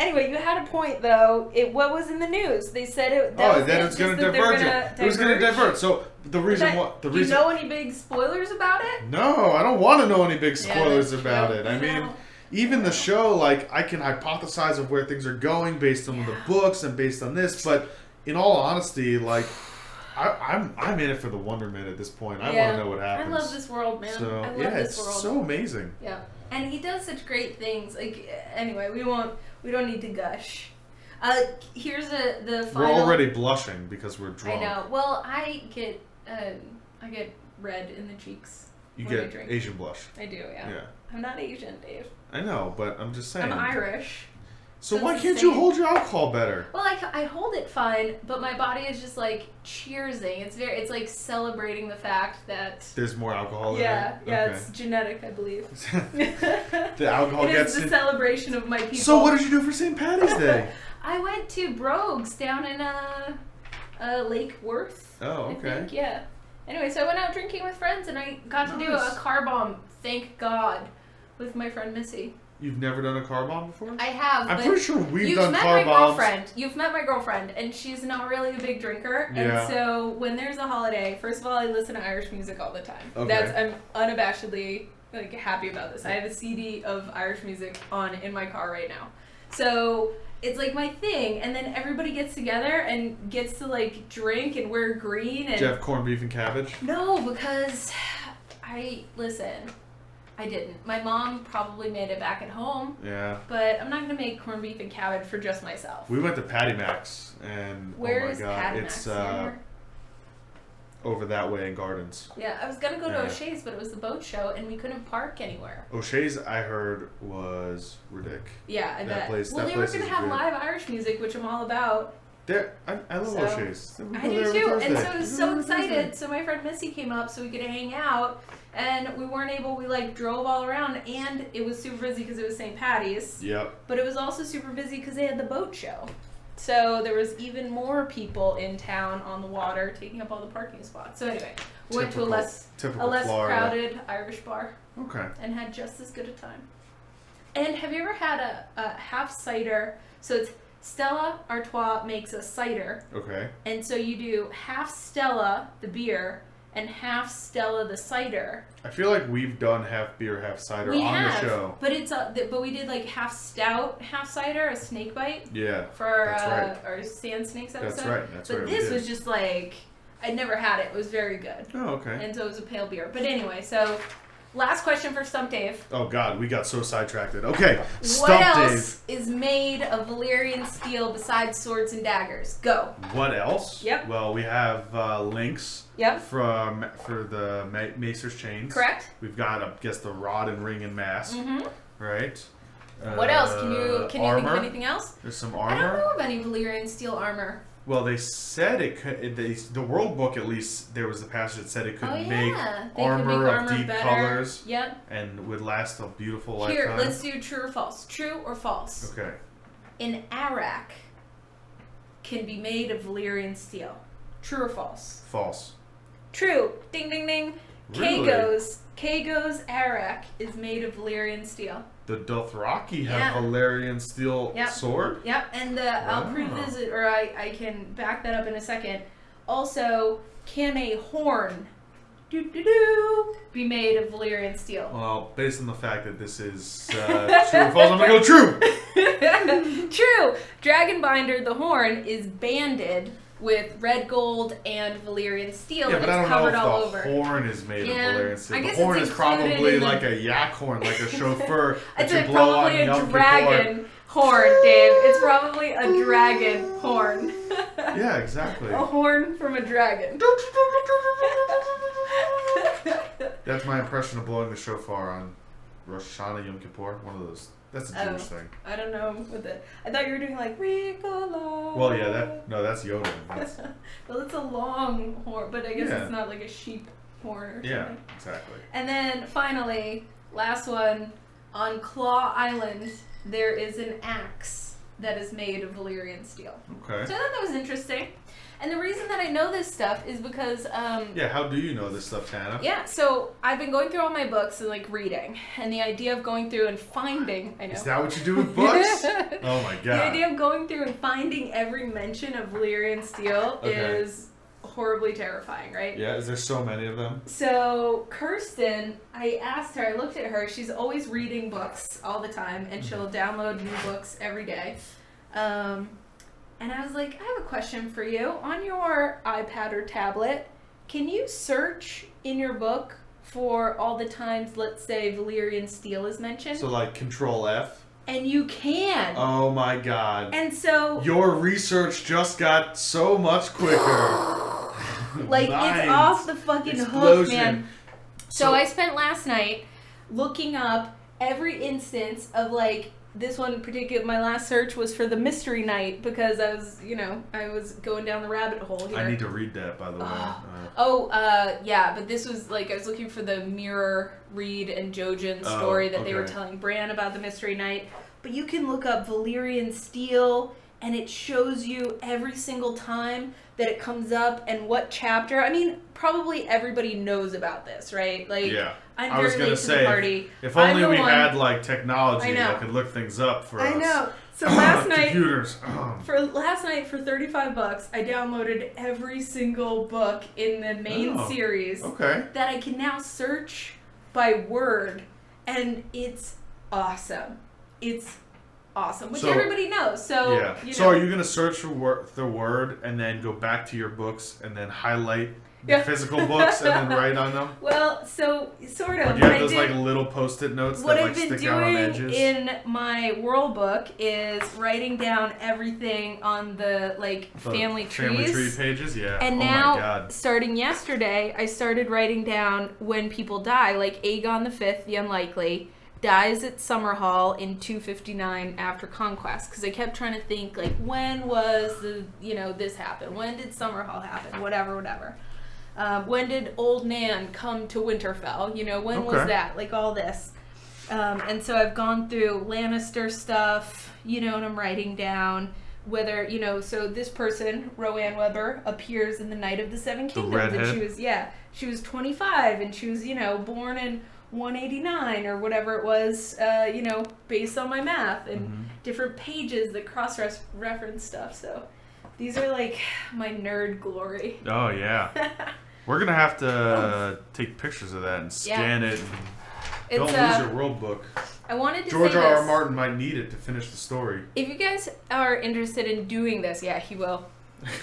Anyway, you had a point though. It what was in the news? They said it. That oh, was then it's going to diverge it. Was going to divert. So the reason what the reason. do you know any big spoilers about it? No, I don't want to know any big spoilers that's about it. I mean, even the show, like I can hypothesize of where things are going based on the books and based on this, but in all honesty, like I, I'm I'm in it for the wonderment at this point. I Yeah. want to know what happens. I love this world, man. So I love yeah, it's so amazing. Yeah, and he does such great things. Like anyway, we won't. We don't need to gush. Uh, here's a the We're already blushing because we're drunk. I know. Well, I get um, I get red in the cheeks. You When I drink. Asian blush. I do. Yeah. Yeah. I'm not Asian, Dave. I know, but I'm just saying. I'm Irish. So so why can't you hold your alcohol better? Well, I, I hold it fine, but my body is just like cheersing. It's very. It's like celebrating the fact that. There's more alcohol in Yeah, there. yeah, Okay. it's genetic, I believe. the alcohol It gets is the in- celebration of my people. So what did you do for St. Patty's Day? I went to Brogues down in uh, uh, Lake Worth. Oh, I okay. think, yeah. Anyway, so I went out drinking with friends and I got to do a car bomb, thank God, with my friend Missy. You've never done a car bomb before? I have. I'm pretty sure we've You've done met car my bombs. girlfriend. You've met my girlfriend, and she's not really a big drinker. Yeah. And so when there's a holiday, first of all, I listen to Irish music all the time. Okay. That's I'm unabashedly like happy about this. I have a CD of Irish music on in my car right now. So it's like my thing, and then everybody gets together and gets to like drink and wear green and Do you have corned beef and cabbage? no, because I listen. I didn't. My mom probably made it back at home, Yeah. but I'm not gonna make corned beef and cabbage for just myself. We went to Patty Mac's and Where oh my is god, Patty it's uh, over that way in Gardens. Yeah, I was gonna go to yeah. O'Shea's, but it was the boat show, and we couldn't park anywhere. O'Shea's I heard was ridiculous. Yeah, I That bet. place- well, that they were place gonna is have great. live Irish music, which I'm all about. There, I, I love So, O'Shea's. I do too, and so I was so there every Thursday. excited. So my friend Missy came up so we could hang out, and we weren't able. We like drove all around, and it was super busy because it was St. Patty's. Yep. But it was also super busy because they had the boat show. So there was even more people in town on the water taking up all the parking spots. So anyway, we went to a less a less Florida. crowded Irish bar Okay. and had just as good a time. And have you ever had a, a half cider? So it's Stella Artois makes a cider, Okay. and so you do half Stella the beer and half Stella the cider. I feel like we've done half beer, half cider we on have, the show. but it's a, but we did like half stout, half cider, a snake bite Yeah. for our, uh, right. our sand snakes episode. That's right. That's but right. we this was just like I'd never had it. It was very good, Oh, okay. and so it was a pale beer. But anyway, so last question for Stump Dave. Oh God, we got so sidetracked. Okay. what Stump else is made of Valyrian steel besides swords and daggers? Go. What else? Yep. Well, we have uh, links Yep. from for the Ma- Maester's chains. Correct. We've got, I guess, the rod and ring and mask, Mm-hmm. right? What else? Can you Uh, can you armor? think of anything else? There's some armor. I don't know of any Valyrian steel armor. Well, they said it could. They, the world book, at least, there was a passage that said it could oh make they armor, could make armor of deep better. colors Yep. and would last a beautiful Here, lifetime. let's do true or false. True or false? Okay. An arakh can be made of Valyrian steel. True or false? False. True. Ding ding ding. Really? Kaggo's Kaggo's arakh is made of Valyrian steel. The Dothraki have Yeah. Valyrian steel Yep. sword. Yep, and uh, I'll prove this, or I, I can back that up in a second. Also, can a horn doo, doo, doo, be made of Valyrian steel? Well, based on the fact that this is uh, true or false, I'm gonna go true. True. Dragonbinder, the horn, is banded with red gold and Valyrian steel, Yeah, but I don't know if all the over. horn is made Yeah, of Valyrian steel. I The guess horn it's is probably the- like a yak horn, like a shofar that It's you a, blow on probably a dragon horn, Dave. It's probably a dragon horn. Yeah, exactly. a horn from a dragon. That's my impression of blowing the shofar on Rosh Hashanah Yom Kippur. One of those. That's a Oh. Jewish thing. I don't know what the. I thought you were doing like Ricola. Well, yeah, that no, that's Yoda. That's, well, it's a long horn, but I guess Yeah. it's not like a sheep horn or yeah, something. exactly. And then finally, last one, on Claw Island, there is an axe that is made of Valyrian steel. Okay. So I thought that was interesting. And the reason that I know this stuff is because um, Yeah, how do you know this stuff, Tana? yeah, so I've been going through all my books and like reading, and the idea of going through and finding I know Is that what you do with books? oh my god. the idea of going through and finding every mention of Valyrian steel Okay. is horribly terrifying, right? Yeah, is there so many of them? So Kirsten, I asked her, I looked at her, she's always reading books all the time and she'll download new books every day. Um, and I was like, I have a question for you. On your iPad or tablet, can you search in your book for all the times, let's say, Valyrian steel is mentioned? So like Control F. and you can. Oh my god. and so, Your research just got so much quicker. like, Nice. it's off the fucking hook, Explosion. man. So, I spent last night looking up every instance of like this one particular. My last search was for the Mystery Knight because I was, you know, I was going down the rabbit hole here. I need to read that, by the way. Ah. Uh, Oh, uh, yeah, but this was like I was looking for the Meera Reed and Jojen Oh, story that they were telling Bran about the Mystery Knight. But you can look up Valyrian steel, and it shows you every single time that it comes up and what chapter. I mean, probably everybody knows about this, right? Like, yeah. I'm I very was gonna say, the party. If only we one- had like technology that could look things up for I us. I know. So last night, Computers. Um, for last night for 35 bucks, I downloaded every single book in the main Oh. series okay. that I can now search by word, and it's awesome. It's awesome, which So- everybody knows. So yeah. you so are you gonna search for wor- the word and then go back to your books and then highlight Yeah. physical books and then write on them? well, so sort Or of. do you have those did- like little post-it notes that I've like stick out on edges? in my world book is writing down everything on the like The family trees. Family tree pages, yeah. And oh my now, starting yesterday, I started writing down when people die, like Aegon the Fifth, the Unlikely, dies at Summerhall in 259 after Conquest. Because I kept trying to think, like, when was the, you know, this happen? When did Summerhall happen? Whatever, whatever. Um, when did Old Nan come to Winterfell? You know, when was that? Like all this. Um, and so I've gone through Lannister stuff, you know, and I'm writing down whether, you know, so this person, Rohanne Webber, appears in the Knight of the Seven Kingdoms. and she was, yeah, she was 25 and she was, you know, born in 189 or whatever it was, uh, you know, based on my math and Mhm. different pages that cross reference stuff. So these are like my nerd glory. Oh yeah. We're gonna have to uh, take pictures of that and Yeah. scan it. And It's, don't lose uh, your world book. I wanted to George say R. R. Martin might need it to finish the story. If you guys are interested in doing this, yeah, he will.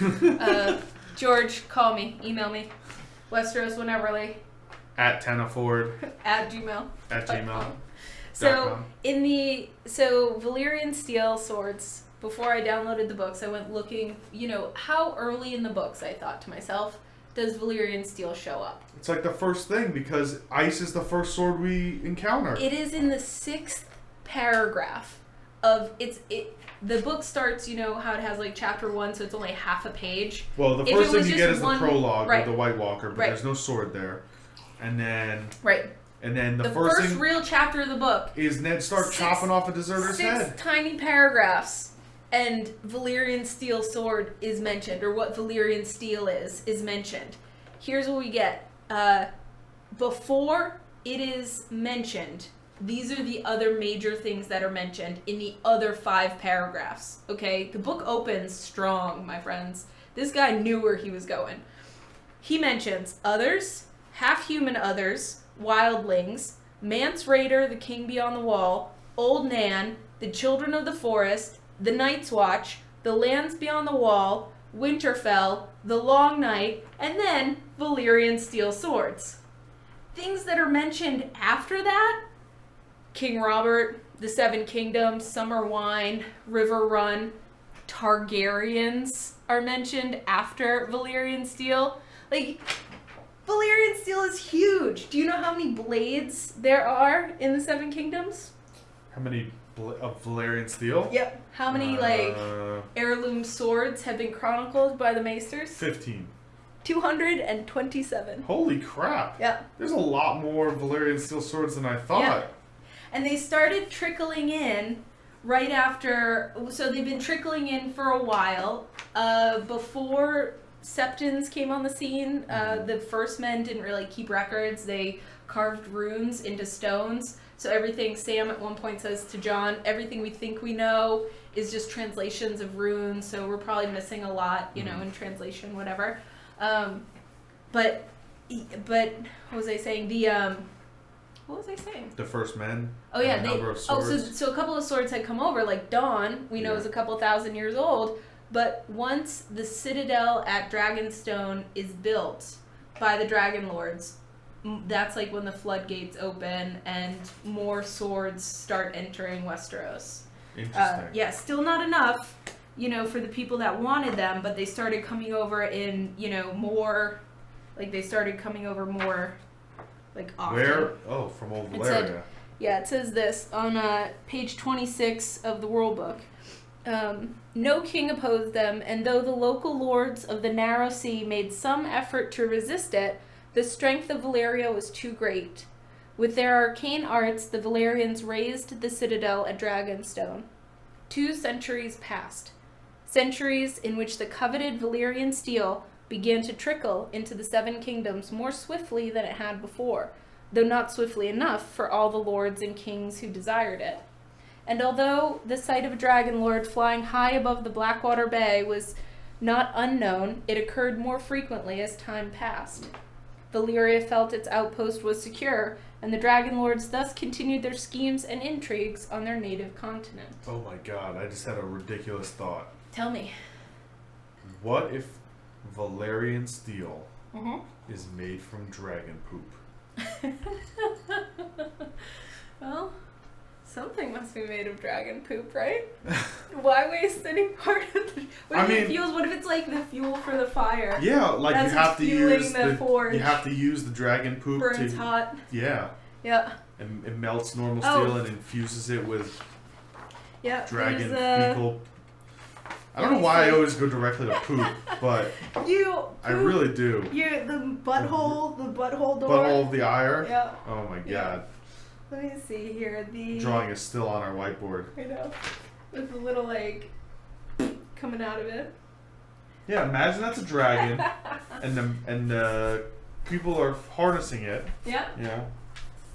Uh, George, call me, email me. Westeros Wheneverly at Tana Ford at gmail. at gmail. com. So in the so Valyrian steel swords. Before I downloaded the books, I went looking. You know how early in the books I thought to myself, does Valyrian steel show up? It's like the first thing because ice is the first sword we encounter. It is in the sixth paragraph of it's it. The book starts, you know how it has like chapter one, so it's only half a page. well, the first thing you get is one- the prologue right. of the White Walker, but Right. there's no sword there. And then Right. and then the, The, first, first, real chapter of the book is Ned Stark Six- chopping off a deserter's six head. tiny paragraphs and Valyrian steel sword is mentioned or what Valyrian steel is is mentioned. Here's what we get. Uh, before it is mentioned, these are the other major things that are mentioned in the other five paragraphs. Okay? The book opens strong, my friends. This guy knew where he was going. He mentions others, half human others, wildlings, Mance Rayder, the king beyond the wall, Old Nan, the children of the forest, the Night's Watch, the lands beyond the wall, Winterfell, the Long Night, and then Valyrian steel swords. Things that are mentioned after that King Robert, the Seven Kingdoms, Summer Wine, Riverrun, Targaryens are mentioned after Valyrian steel. Like, Valyrian steel is huge. Do you know how many blades there are in the Seven Kingdoms? How many of Valyrian steel? Yep. How many, like, Uh, heirloom swords have been chronicled by the Maesters? fifteen. 227. Holy crap! Yeah. There's a lot more Valyrian steel swords than I thought. Yeah. And they started trickling in right after. So they've been trickling in for a while. Uh, before Septons came on the scene. Uh, Mhm. the first men didn't really keep records. They carved runes into stones. So everything Sam at one point says to Jon, everything we think we know is just translations of runes. So we're probably missing a lot, you know, Mhm. in translation, whatever. Um, but but what was I saying? The um, what was I saying? The first men. Oh yeah, the they. number of Oh, so so a couple of swords had come over. Like Dawn, we know Yeah. is a couple thousand years old. But once the citadel at Dragonstone is built by the Dragon Lords, that's like when the floodgates open and more swords start entering Westeros. Interesting. Uh, yeah, still not enough, you know, for the people that wanted them, but they started coming over in, you know, more. Like they started coming over more, like often. Where? Oh, from old It said- Yeah, it says this on uh, page 26 of the World Book. Um, no king opposed them, and though the local lords of the narrow sea made some effort to resist it, the strength of Valyria was too great. With their arcane arts, the Valyrians razed the citadel at Dragonstone. Two centuries passed. Centuries in which the coveted Valyrian steel began to trickle into the Seven Kingdoms more swiftly than it had before though not swiftly enough for all the lords and kings who desired it. And although the sight of a dragon lord flying high above the Blackwater Bay was not unknown, it occurred more frequently as time passed. Valyria felt its outpost was secure, and the dragon lords thus continued their schemes and intrigues on their native continent. Oh my god, I just had a ridiculous thought. Tell me. What if Valyrian steel Mm-hmm. is made from dragon poop? well, something must be made of dragon poop, right? Why waste any part of the? What I if it mean- fuels? What if it's like the fuel for the fire? Yeah, like That's you have to use the the, you have to use the dragon poop Burns to hot. yeah, Yeah, and it melts normal Oh. steel and infuses it with yeah. dragon uh, fecal. I don't know why I always go directly to poop, but You. I really do. You the butthole, the butthole door. Butthole of the ire. Yeah. Oh my Yeah. Let me see here. The Drawing is still on our whiteboard. I know. With a little like coming out of it. Yeah, imagine that's a dragon, and the and the people are harnessing it. yeah. Know,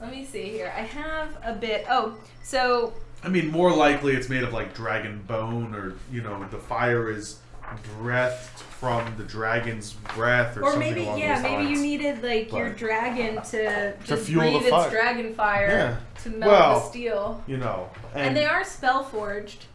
Let me see here. I have a bit. Oh, so I mean, more likely it's made of like dragon bone, or you know, the fire is breathed from the dragon's breath, or, or something maybe along yeah, those maybe lines. you needed like your But- dragon to just fuel the breathe fire. its dragon fire Yeah. to melt Well, the steel. You know, And, and, they are spell forged.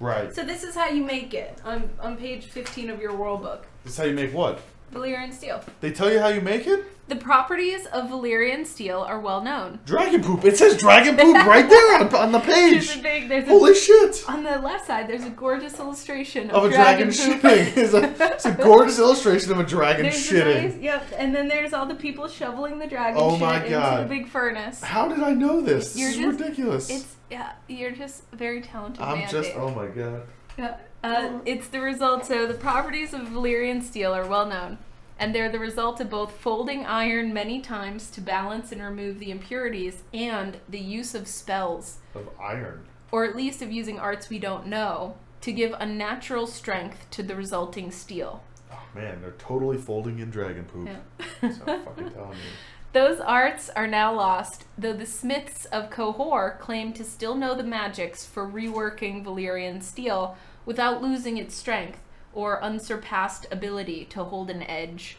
right. So this is how you make it on on page 15 of your world book. This is how you make what? Valyrian steel. They tell you how you make it? The properties of Valyrian steel are well known. Dragon poop. It says dragon poop right there on, on the There's a page. big there's a Holy shit! on the left side there's a gorgeous illustration of, Of a dragon, poop. shitting. It's a, it's a gorgeous illustration of a dragon There's a shitting. nice- yep, and then there's all the people shoveling the dragon Oh shit my into God. the big furnace. How did I know this? This You're is just- ridiculous. It's yeah, you're just a very talented I'm man. just, oh my god. Yeah. Uh, it's the result. So the properties of Valyrian steel are well known, and they're the result of both folding iron many times to balance and remove the impurities, and the use of spells, Of iron. or at least of using arts we don't know, to give unnatural strength to the resulting steel. Oh man, they're totally folding in dragon poop. Yeah. So I'm fucking telling you. Those arts are now lost, though the smiths of Qohor claim to still know the magics for reworking Valyrian steel without losing its strength or unsurpassed ability to hold an edge.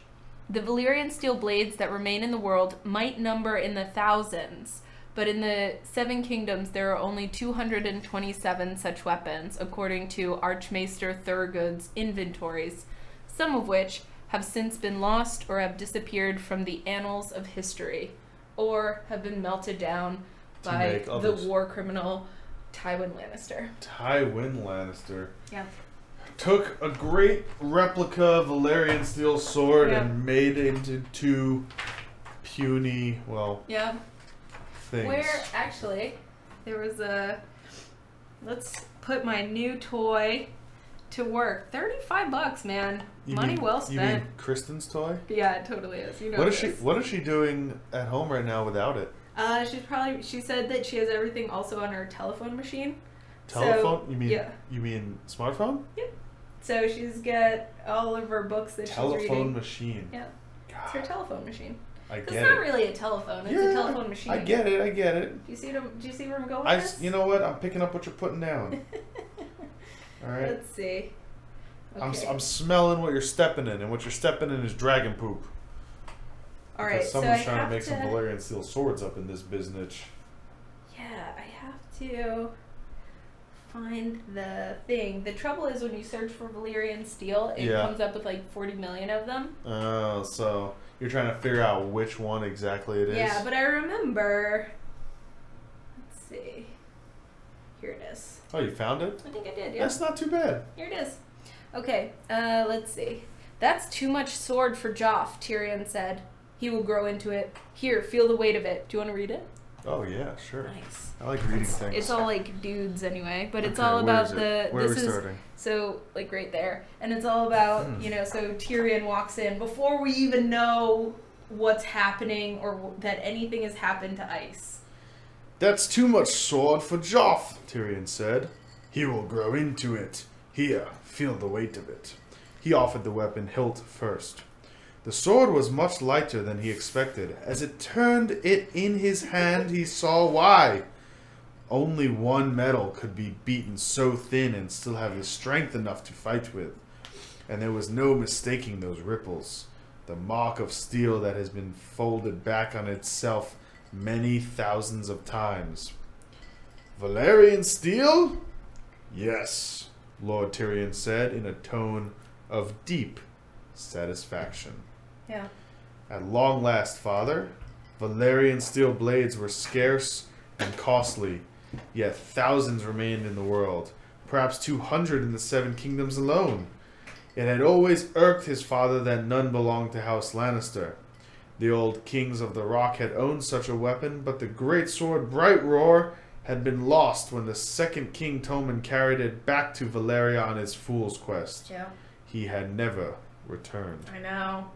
The Valyrian steel blades that remain in the world might number in the thousands, but in the Seven Kingdoms there are only 227 such weapons, according to Archmaester Thurgood's inventories, some of which have since been lost or have disappeared from the annals of history, or have been melted down by the war criminal Tywin Lannister. Tywin Lannister Yeah. took a great replica of Valyrian steel sword Yeah. and made it into two puny, well, Yeah. things. Where actually there was a let's put my new toy to work. Thirty-five bucks, man. You Money mean- well You spent. mean Kristen's toy? Yeah, it totally is. You know. What is she? What is she doing at home right now without it? Uh, she's probably. She said that she has everything also on her telephone machine. So, Telephone? you mean? yeah. You mean smartphone? Yep. So she's got all of her books that she's reading. Telephone machine. Yeah. It's her telephone machine. I get It's not it. really a telephone. It's Yeah, a telephone machine. I get it. I get it. Do you see? Do you see where I'm going? I, with this? you know what? I'm picking up what you're putting down. All right. Let's see. Okay. I'm. I'm smelling what you're stepping in, and what you're stepping in is dragon poop. All. So someone's trying to make to. some Valyrian steel swords up in this business. Yeah, I have to find the thing. The trouble is when you search for Valyrian steel, it Yeah. comes up with like 40 million of them. Oh, so you're trying to figure out which one exactly it is. Yeah, but I remember. Let's see. Here it is. oh, you found it? I think I did. Yeah. That's not too bad. Here it is. Okay, uh, let's see. That's too much sword for Joff, Tyrion said. He will grow into it. Here, feel the weight of it. Do you want to read it? Oh yeah, sure. Nice. I like reading It's, things. it's all like dudes anyway, but it's Okay, all about the. Where are this we is starting? so like right there, and it's all about Hmm. you know. So Tyrion walks in before we even know what's happening or that anything has happened to Ice. That's too much sword for Joff, Tyrion said. He will grow into it. Here, feel the weight of it. He offered the weapon hilt first. The sword was much lighter than he expected. As it turned it in his hand, he saw why. Only one metal could be beaten so thin and still have the strength enough to fight with. And there was no mistaking those ripples. The mark of steel that has been folded back on itself many thousands of times. Valyrian steel? Yes, Lord Tyrion said in a tone of deep satisfaction. Yeah. At long last, father, Valyrian steel blades were scarce and costly, yet thousands remained in the world, perhaps two hundred in the Seven Kingdoms alone. It had always irked his father that none belonged to House Lannister. The old kings of the Rock had owned such a weapon, but the great sword Bright Roar had been lost when the second King Tommen carried it back to Valyria on his fool's quest. Yeah. He had never returned. I know.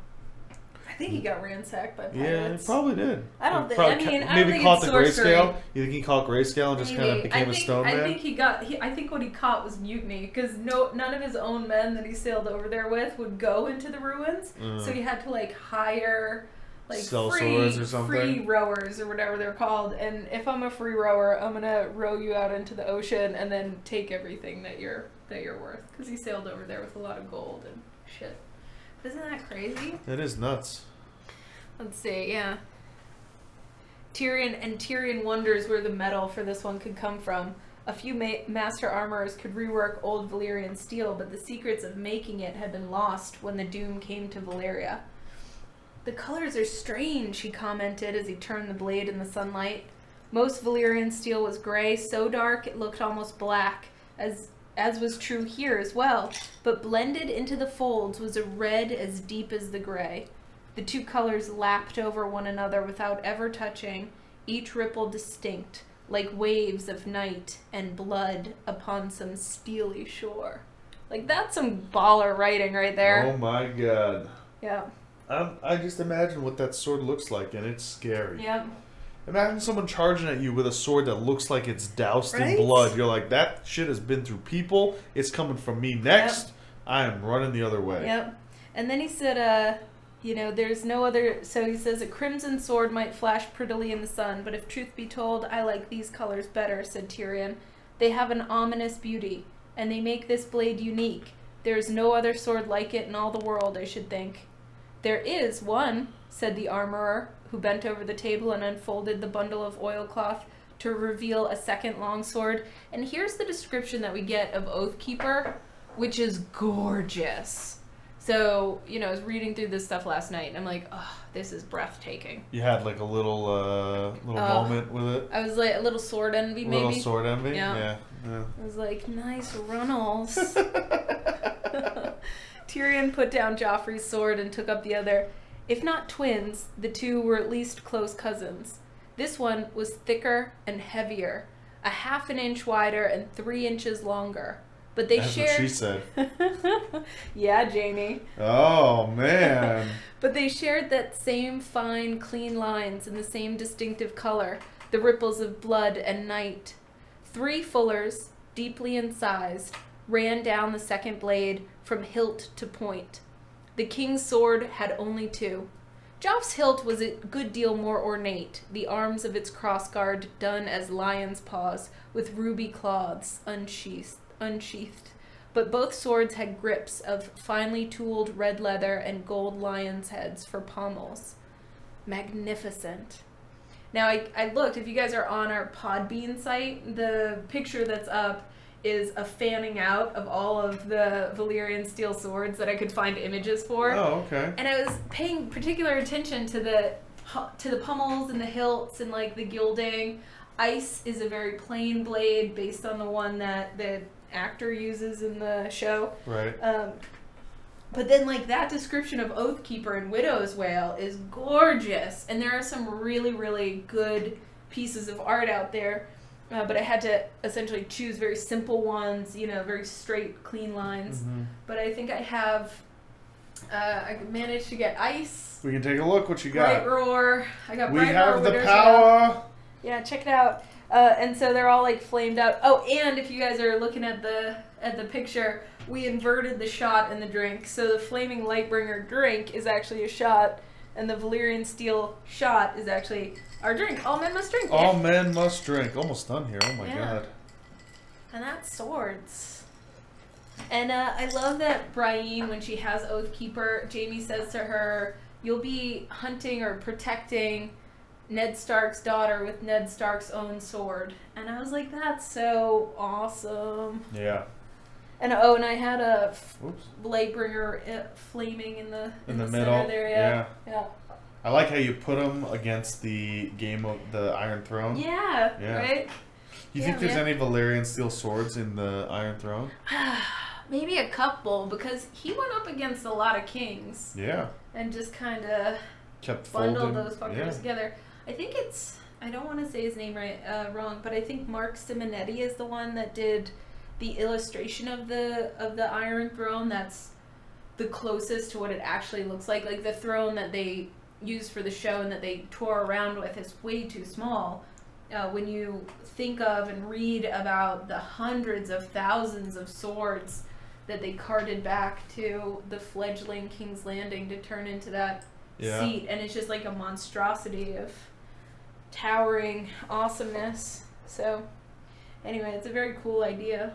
I think he got ransacked by Yeah, he probably did. I don't think- I mean, ca- I maybe don't think caught the sorcery. grayscale. You think he caught grayscale and just kind of became I a think, stone I man? think he got. He, I think what he caught was mutiny because no, none of his own men that he sailed over there with would go into the ruins. Mm. So he had to like hire like Sell free, or something? free rowers or whatever they're called. And if I'm a free rower, I'm gonna row you out into the ocean and then take everything that you're that you're worth because he sailed over there with a lot of gold and shit. Isn't that crazy? It is nuts. Let's see, yeah. Tyrion and Tyrion wonders where the metal for this one could come from. A few ma- master armorers could rework old Valyrian steel, but the secrets of making it had been lost when the doom came to Valyria. The colors are strange, he commented as he turned the blade in the sunlight. Most Valyrian steel was gray, so dark it looked almost black, as as was true here as well, but blended into the folds was a red as deep as the gray. The two colors lapped over one another without ever touching, each ripple distinct, like waves of night and blood upon some steely shore. Like that's some baller writing right there. Oh my god. Yeah. I'm, I just imagine what that sword looks like, and it's scary. Yep. Imagine someone charging at you with a sword that looks like it's doused Right? in blood. You're like, that shit has been through people. It's coming from me next. I am running the other way. Yep. And then he said, uh, you know, there's no other. So he says, a crimson sword might flash prettily in the sun, but if truth be told, I like these colors better, said Tyrion. They have an ominous beauty, and they make this blade unique. There is no other sword like it in all the world, I should think. There is one, said the armorer, who bent over the table and unfolded the bundle of oilcloth to reveal a second longsword. And here's the description that we get of Oathkeeper, which is gorgeous. So, you know, I was reading through this stuff last night and I'm like, oh, this is breathtaking. You had like a little uh, little Oh. moment with it. I was like a little sword envy, A maybe. little sword envy. Yeah. Yeah. I was like, nice runnels. Tyrion put down Joffrey's sword and took up the other. If not twins, the two were at least close cousins. This one was thicker and heavier, a half an inch wider and three inches longer. But they That's shared. what she said. yeah, Jamie. Oh man. But they shared that same fine, clean lines and the same distinctive color, the ripples of blood and night. Three fullers, deeply incised, ran down the second blade from hilt to point. The king's sword had only two. Joff's hilt was a good deal more ornate, the arms of its crossguard done as lion's paws, with ruby cloths unsheathed, unsheathed. But both swords had grips of finely tooled red leather and gold lion's heads for pommels. Magnificent. Now, I, I looked, if you guys are on our Podbean site, the picture that's up is a fanning out of all of the Valyrian steel swords that I could find images for. Oh, okay. And I was paying particular attention to the to the pummels and the hilts and like the gilding. Ice is a very plain blade based on the one that the actor uses in the show. Right. Um, but then, like that description of Oathkeeper and Widow's Wail is gorgeous, and there are some really, really good pieces of art out there. Uh, but I had to essentially choose very simple ones, you know, very straight, clean lines. hmm But I think I have. Uh, I managed to get ice, We can take a look what you bright got. roar. I got We bright have roar. the Widow's Wail. power. Yeah, check it out. Uh, and so they're all like flamed out. Oh, and if you guys are looking at the at the picture, we inverted the shot and the drink. So the flaming lightbringer drink is actually a shot, and the Valyrian steel shot is actually our drink. All men must drink. All men must drink. Almost done here. Oh my Yeah. god. And that's swords. And uh, I love that Brienne, when she has Oathkeeper, Jaime says to her, You'll be hunting or protecting Ned Stark's daughter with Ned Stark's own sword. And I was like, That's so awesome. Yeah. And oh, and I had a f- Oops. Bladebringer uh, flaming in the, In the center middle. there. Yeah. Yeah. I like how you put them against the game of the Iron Throne. Yeah. Yeah. Right? You Yeah, think there's man. any Valyrian steel swords in the Iron Throne? Maybe a couple, because he went up against a lot of kings. Yeah. and just kind of Kept bundle folding. those fuckers yeah. together. I think it's I don't want to say his name right uh, wrong, but I think Marc Simonetti is the one that did the illustration of the of the Iron Throne. That's the closest to what it actually looks like. Like the throne that they used for the show and that they tore around with is way too small. Uh, when you think of and read about the hundreds of thousands of swords that they carted back to the fledgling King's Landing to turn into that Yeah. seat, and it's just like a monstrosity of towering awesomeness. So, anyway, it's a very cool idea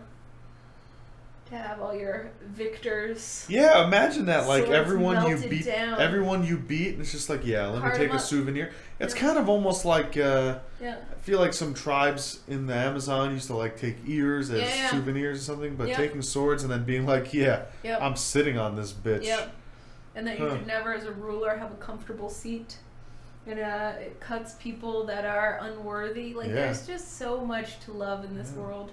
have all your victors. Yeah, imagine that. Like Swords everyone you melted beat, down. everyone you beat, and it's just like, yeah, let Card me take a up. souvenir. It's Yeah. kind of almost like uh, Yeah, I feel like some tribes in the Amazon used to like take ears as Yeah, yeah. souvenirs or something, but Yeah. taking swords and then being like, yeah, yep, I'm sitting on this bitch. yep. And that you Huh. should never, as a ruler, have a comfortable seat. And uh, it cuts people that are unworthy. Like, Yeah. there's just so much to love in this Yeah. world.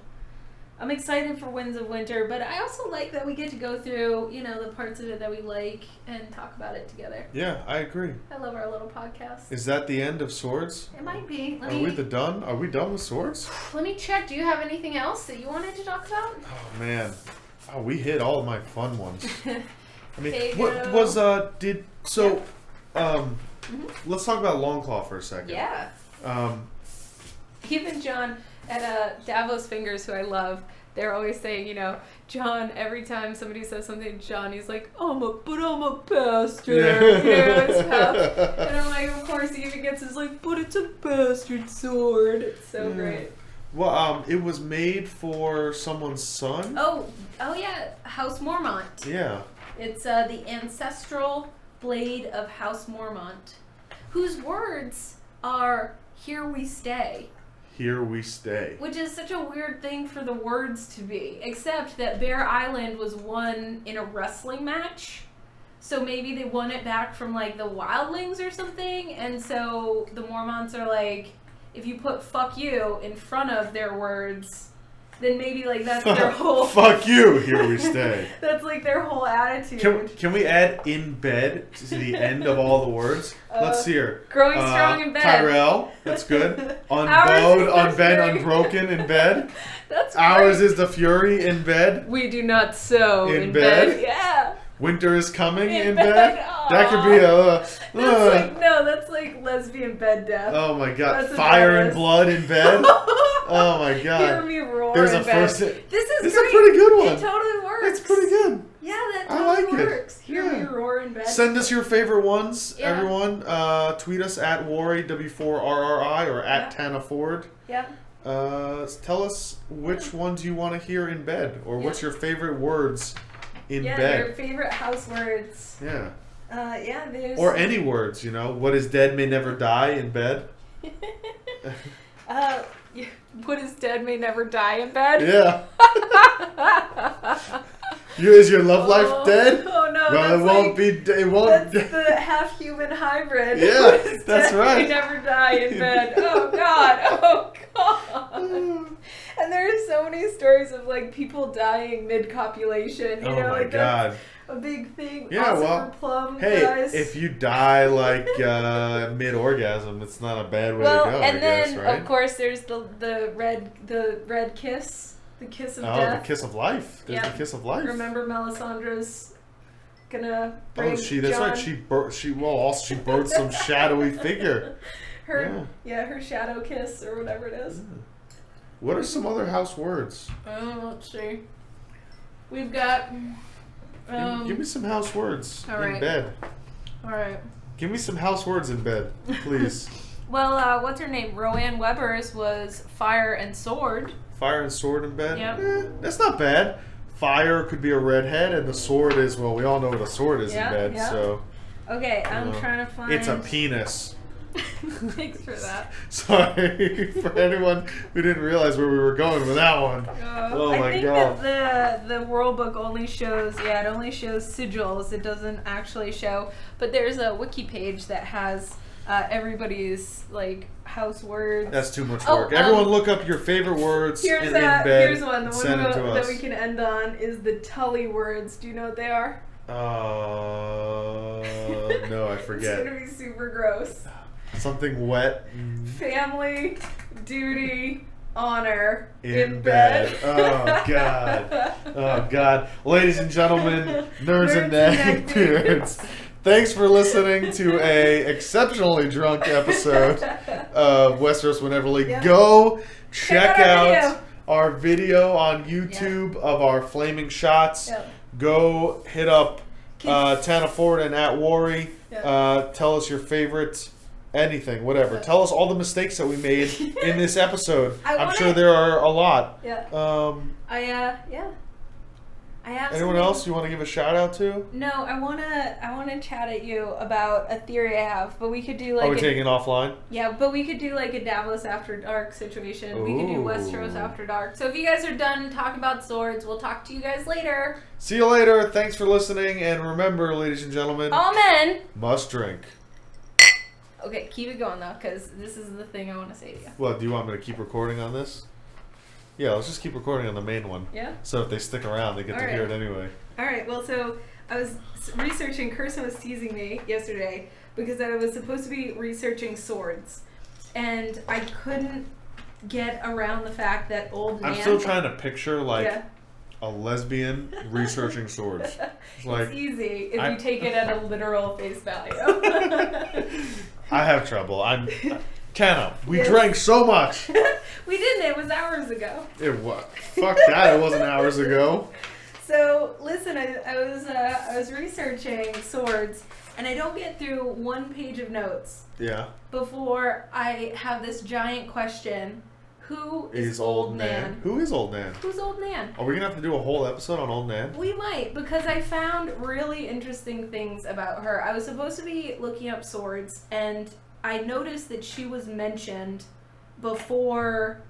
I'm excited for Winds of Winter, but I also like that we get to go through, you know, the parts of it that we like and talk about it together. Yeah, I agree. I love our little podcast. Is that the end of swords? It might be. Let Are me we the done? Are we done with swords? let me check. Do you have anything else that you wanted to talk about? Oh man, oh, we hit all of my fun ones. I mean, what was uh did so? Um, Mhm. let's talk about Longclaw for a second. yeah. Um, Even Jon at uh, Davos Fingers, who I love, they're always saying, you know, Jon. Every time somebody says something, Jon, he's like, "I'm a, but I'm a bastard." You know, his mouth. And I'm like, of course, he even gets his like, "But it's a bastard sword." It's so Yeah. great. well, um, it was made for someone's son. Oh, oh yeah, House Mormont. Yeah. It's uh, the ancestral blade of House Mormont, whose words are "Here we stay." Here we stay. Which is such a weird thing for the words to be, except that Bear Island was won in a wrestling match. So maybe they won it back from like the Wildlings or something, and so the Mormonts are like, if you put "fuck you" in front of their words, then maybe like that's their whole. Fuck you. Here we stay. that's like their whole attitude. Can, can we add in bed to the end of all the words? Let's Uh, see here. Growing Uh, strong in bed. Tyrell, that's good. Unbowed, unbent, unbroken in bed. That's Ours great. is the fury in bed. We do not sew In in, bed? bed. Yeah. Winter is coming in, In bed. bed, That could be a. Uh, That's uh, like no, that's like lesbian bed death. oh my god! that's Fire and blood in bed. Oh my god. Hear me roar There's in a bed. first. This is It's great. a pretty good one. It totally works. It's pretty good. Yeah, that I totally like it. works. Hear Yeah. me roar in bed. Send us your favorite ones, Yeah. everyone. Uh, tweet us at Worry W4RRI or at Yeah. Tana Ford. Yep. Uh, tell us which ones you want to hear in bed, or what's your favorite words in yeah, bed. your favorite house words. Yeah. Uh, yeah, there's. Or any words, you know. What is dead may never die in bed. uh, what is dead may never die in bed. Yeah. You, is your love life Oh, dead? Oh no, well, it won't like, be. It won't. That's the half human hybrid. Yeah, that's right. may never die in bed. Oh god. Oh god. And there are so many stories of like people dying mid copulation. You oh know, my like god. a big thing. Yeah, well, Plum Hey, dies. if you die like uh, mid orgasm, it's not a bad way well, to go. and I then guess, right? of course there's the the red the red kiss, the kiss of oh, death. the kiss of life. There's Yeah. the kiss of life. Remember Melisandre's gonna Oh, she. That's Jon- right. She. Bur- she. Well, also she birthed some shadowy figure. her yeah. her shadow kiss or whatever it is. What are some other house words? Oh, let's see. We've got. Give- Um, give, me some house words in right. bed. all right. Give me some house words in bed, please. Well, uh, what's her name? Rohanne Webber's was fire and sword. Fire and sword in bed. Yep. Eh, that's not bad. Fire could be a redhead, and the sword is well. We all know what a sword is Yeah, in bed, yeah. so Okay, I'm Uh, trying to find. it's a penis. Thanks for that. Sorry for anyone who didn't realize where we were going with that one. Uh, Oh I my think God. that the the world book only shows yeah it only shows sigils. It doesn't actually show. But there's a wiki page that has uh, everybody's like house words. That's too much Oh, work. um, Everyone, look up your favorite words Here's in, a, in bed. here's one. The one Send it to that, that us. we can end on is the Tully words. Do you know what they are? Uh, no, I forget. It's gonna be super gross. Something wet Family, duty, honor in, bed. Oh god. Oh god. Ladies and gentlemen, nerds and neckbeards. Thanks for listening to a exceptionally drunk episode of Westeros Wheneverly. Yeah. Go check, Check out our out video. our video on YouTube of our flaming shots. Yep. Go hit up uh, Tana Ford and at Warri. Uh, tell us your favorite anything, whatever. Tell us all the mistakes that we made in this episode. I I'm wanna- sure there are a lot. Yeah. Um, I uh yeah. I have anyone something- else you want to give a shout out to? No, I wanna I wanna chat at you about a theory I have, but we could do like. Are we a, taking it offline? yeah, but we could do like a Davos after dark situation. We could do Ooh. Westeros after dark. So if you guys are done talking about swords, we'll talk to you guys later. See you later. Thanks for listening. And remember, ladies and gentlemen, All men. must drink. Okay, keep it going though, because this is the thing I want to say to you. Well, do you want me to keep recording on this? Yeah, let's just keep recording on the main one. Yeah. So if they stick around, they get to All hear it anyway. All right. Well, so I was researching. Kirsten was teasing me yesterday because I was supposed to be researching swords, and I couldn't get around the fact that old I'm still trying to picture like yeah. a lesbian researching swords. It's like it's easy if I- you take it at a literal face value. I have trouble. I'm Tana. We Yes. drank so much. we didn't. It was hours ago. It was fuck that. It wasn't hours ago. So listen, I, I was uh, I was researching swords, and I don't get through one page of notes Yeah. before I have this giant question: Who is, Is old Nan? Who is old Nan? Who's old Nan? Are we gonna have to do a whole episode on old Nan? We might because I found really interesting things about her. I was supposed to be looking up swords, and I noticed that she was mentioned before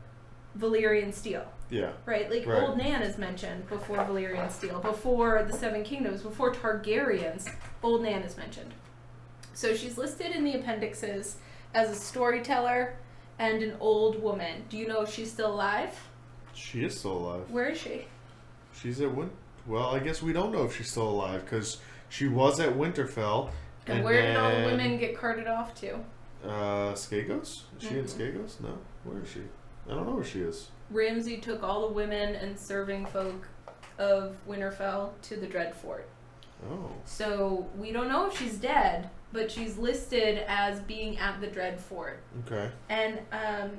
Valyrian Steel. Yeah. Right, like Right. Old Nan is mentioned before Valyrian Steel, before the Seven Kingdoms, before Targaryens. Old Nan is mentioned. So she's listed in the appendixes as a storyteller and an old woman. Do you know if she's still alive? She is still alive. Where is she? She's at Win. Well, I guess we don't know if she's still alive because she was at Winterfell. And, And where did all the women get carted off to? Uh, Skagos? Is she in Mhm. Skagos? No. Where is she? I don't know where she is. Ramsay took all the women and serving folk of Winterfell to the Dreadfort. Oh. So we don't know if she's dead, but she's listed as being at the Dreadfort. Okay. And um,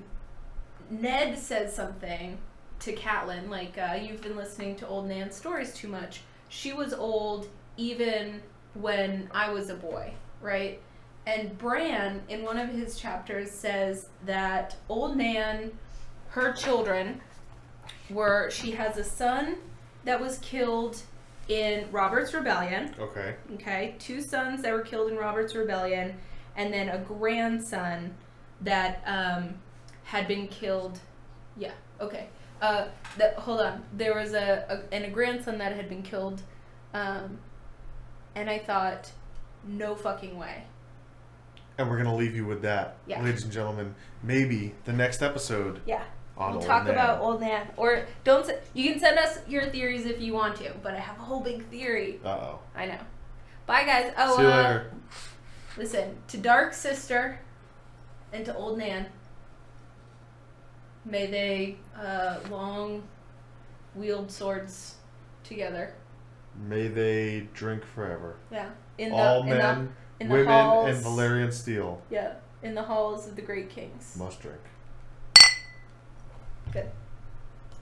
Ned says something to Catelyn, like, uh, you've been listening to old Nan's stories too much. She was old even when I was a boy, right? And Bran, in one of his chapters, says that old Nan, her children, were, she has a son that was killed in Robert's Rebellion, Okay. okay? Two sons that were killed in Robert's Rebellion, and then a grandson that um, had been killed. Yeah, okay. Uh, that, hold on. There was a, a and a grandson that had been killed, um, and I thought, no fucking way. And we're gonna leave you with that, Yeah. ladies and gentlemen. Maybe the next episode Yeah, we'll talk about old Nan, or don't. You can send us your theories if you want to, but I have a whole big theory. Uh oh. I know. Bye, guys. Oh, See you uh, later. Listen, to Dark Sister and to Old Nan, may they uh, long wield swords together. May they drink forever. Yeah. In the, All in men, the, in the women, halls, and Valyrian steel Yeah. In the halls of the great kings. must drink. Good.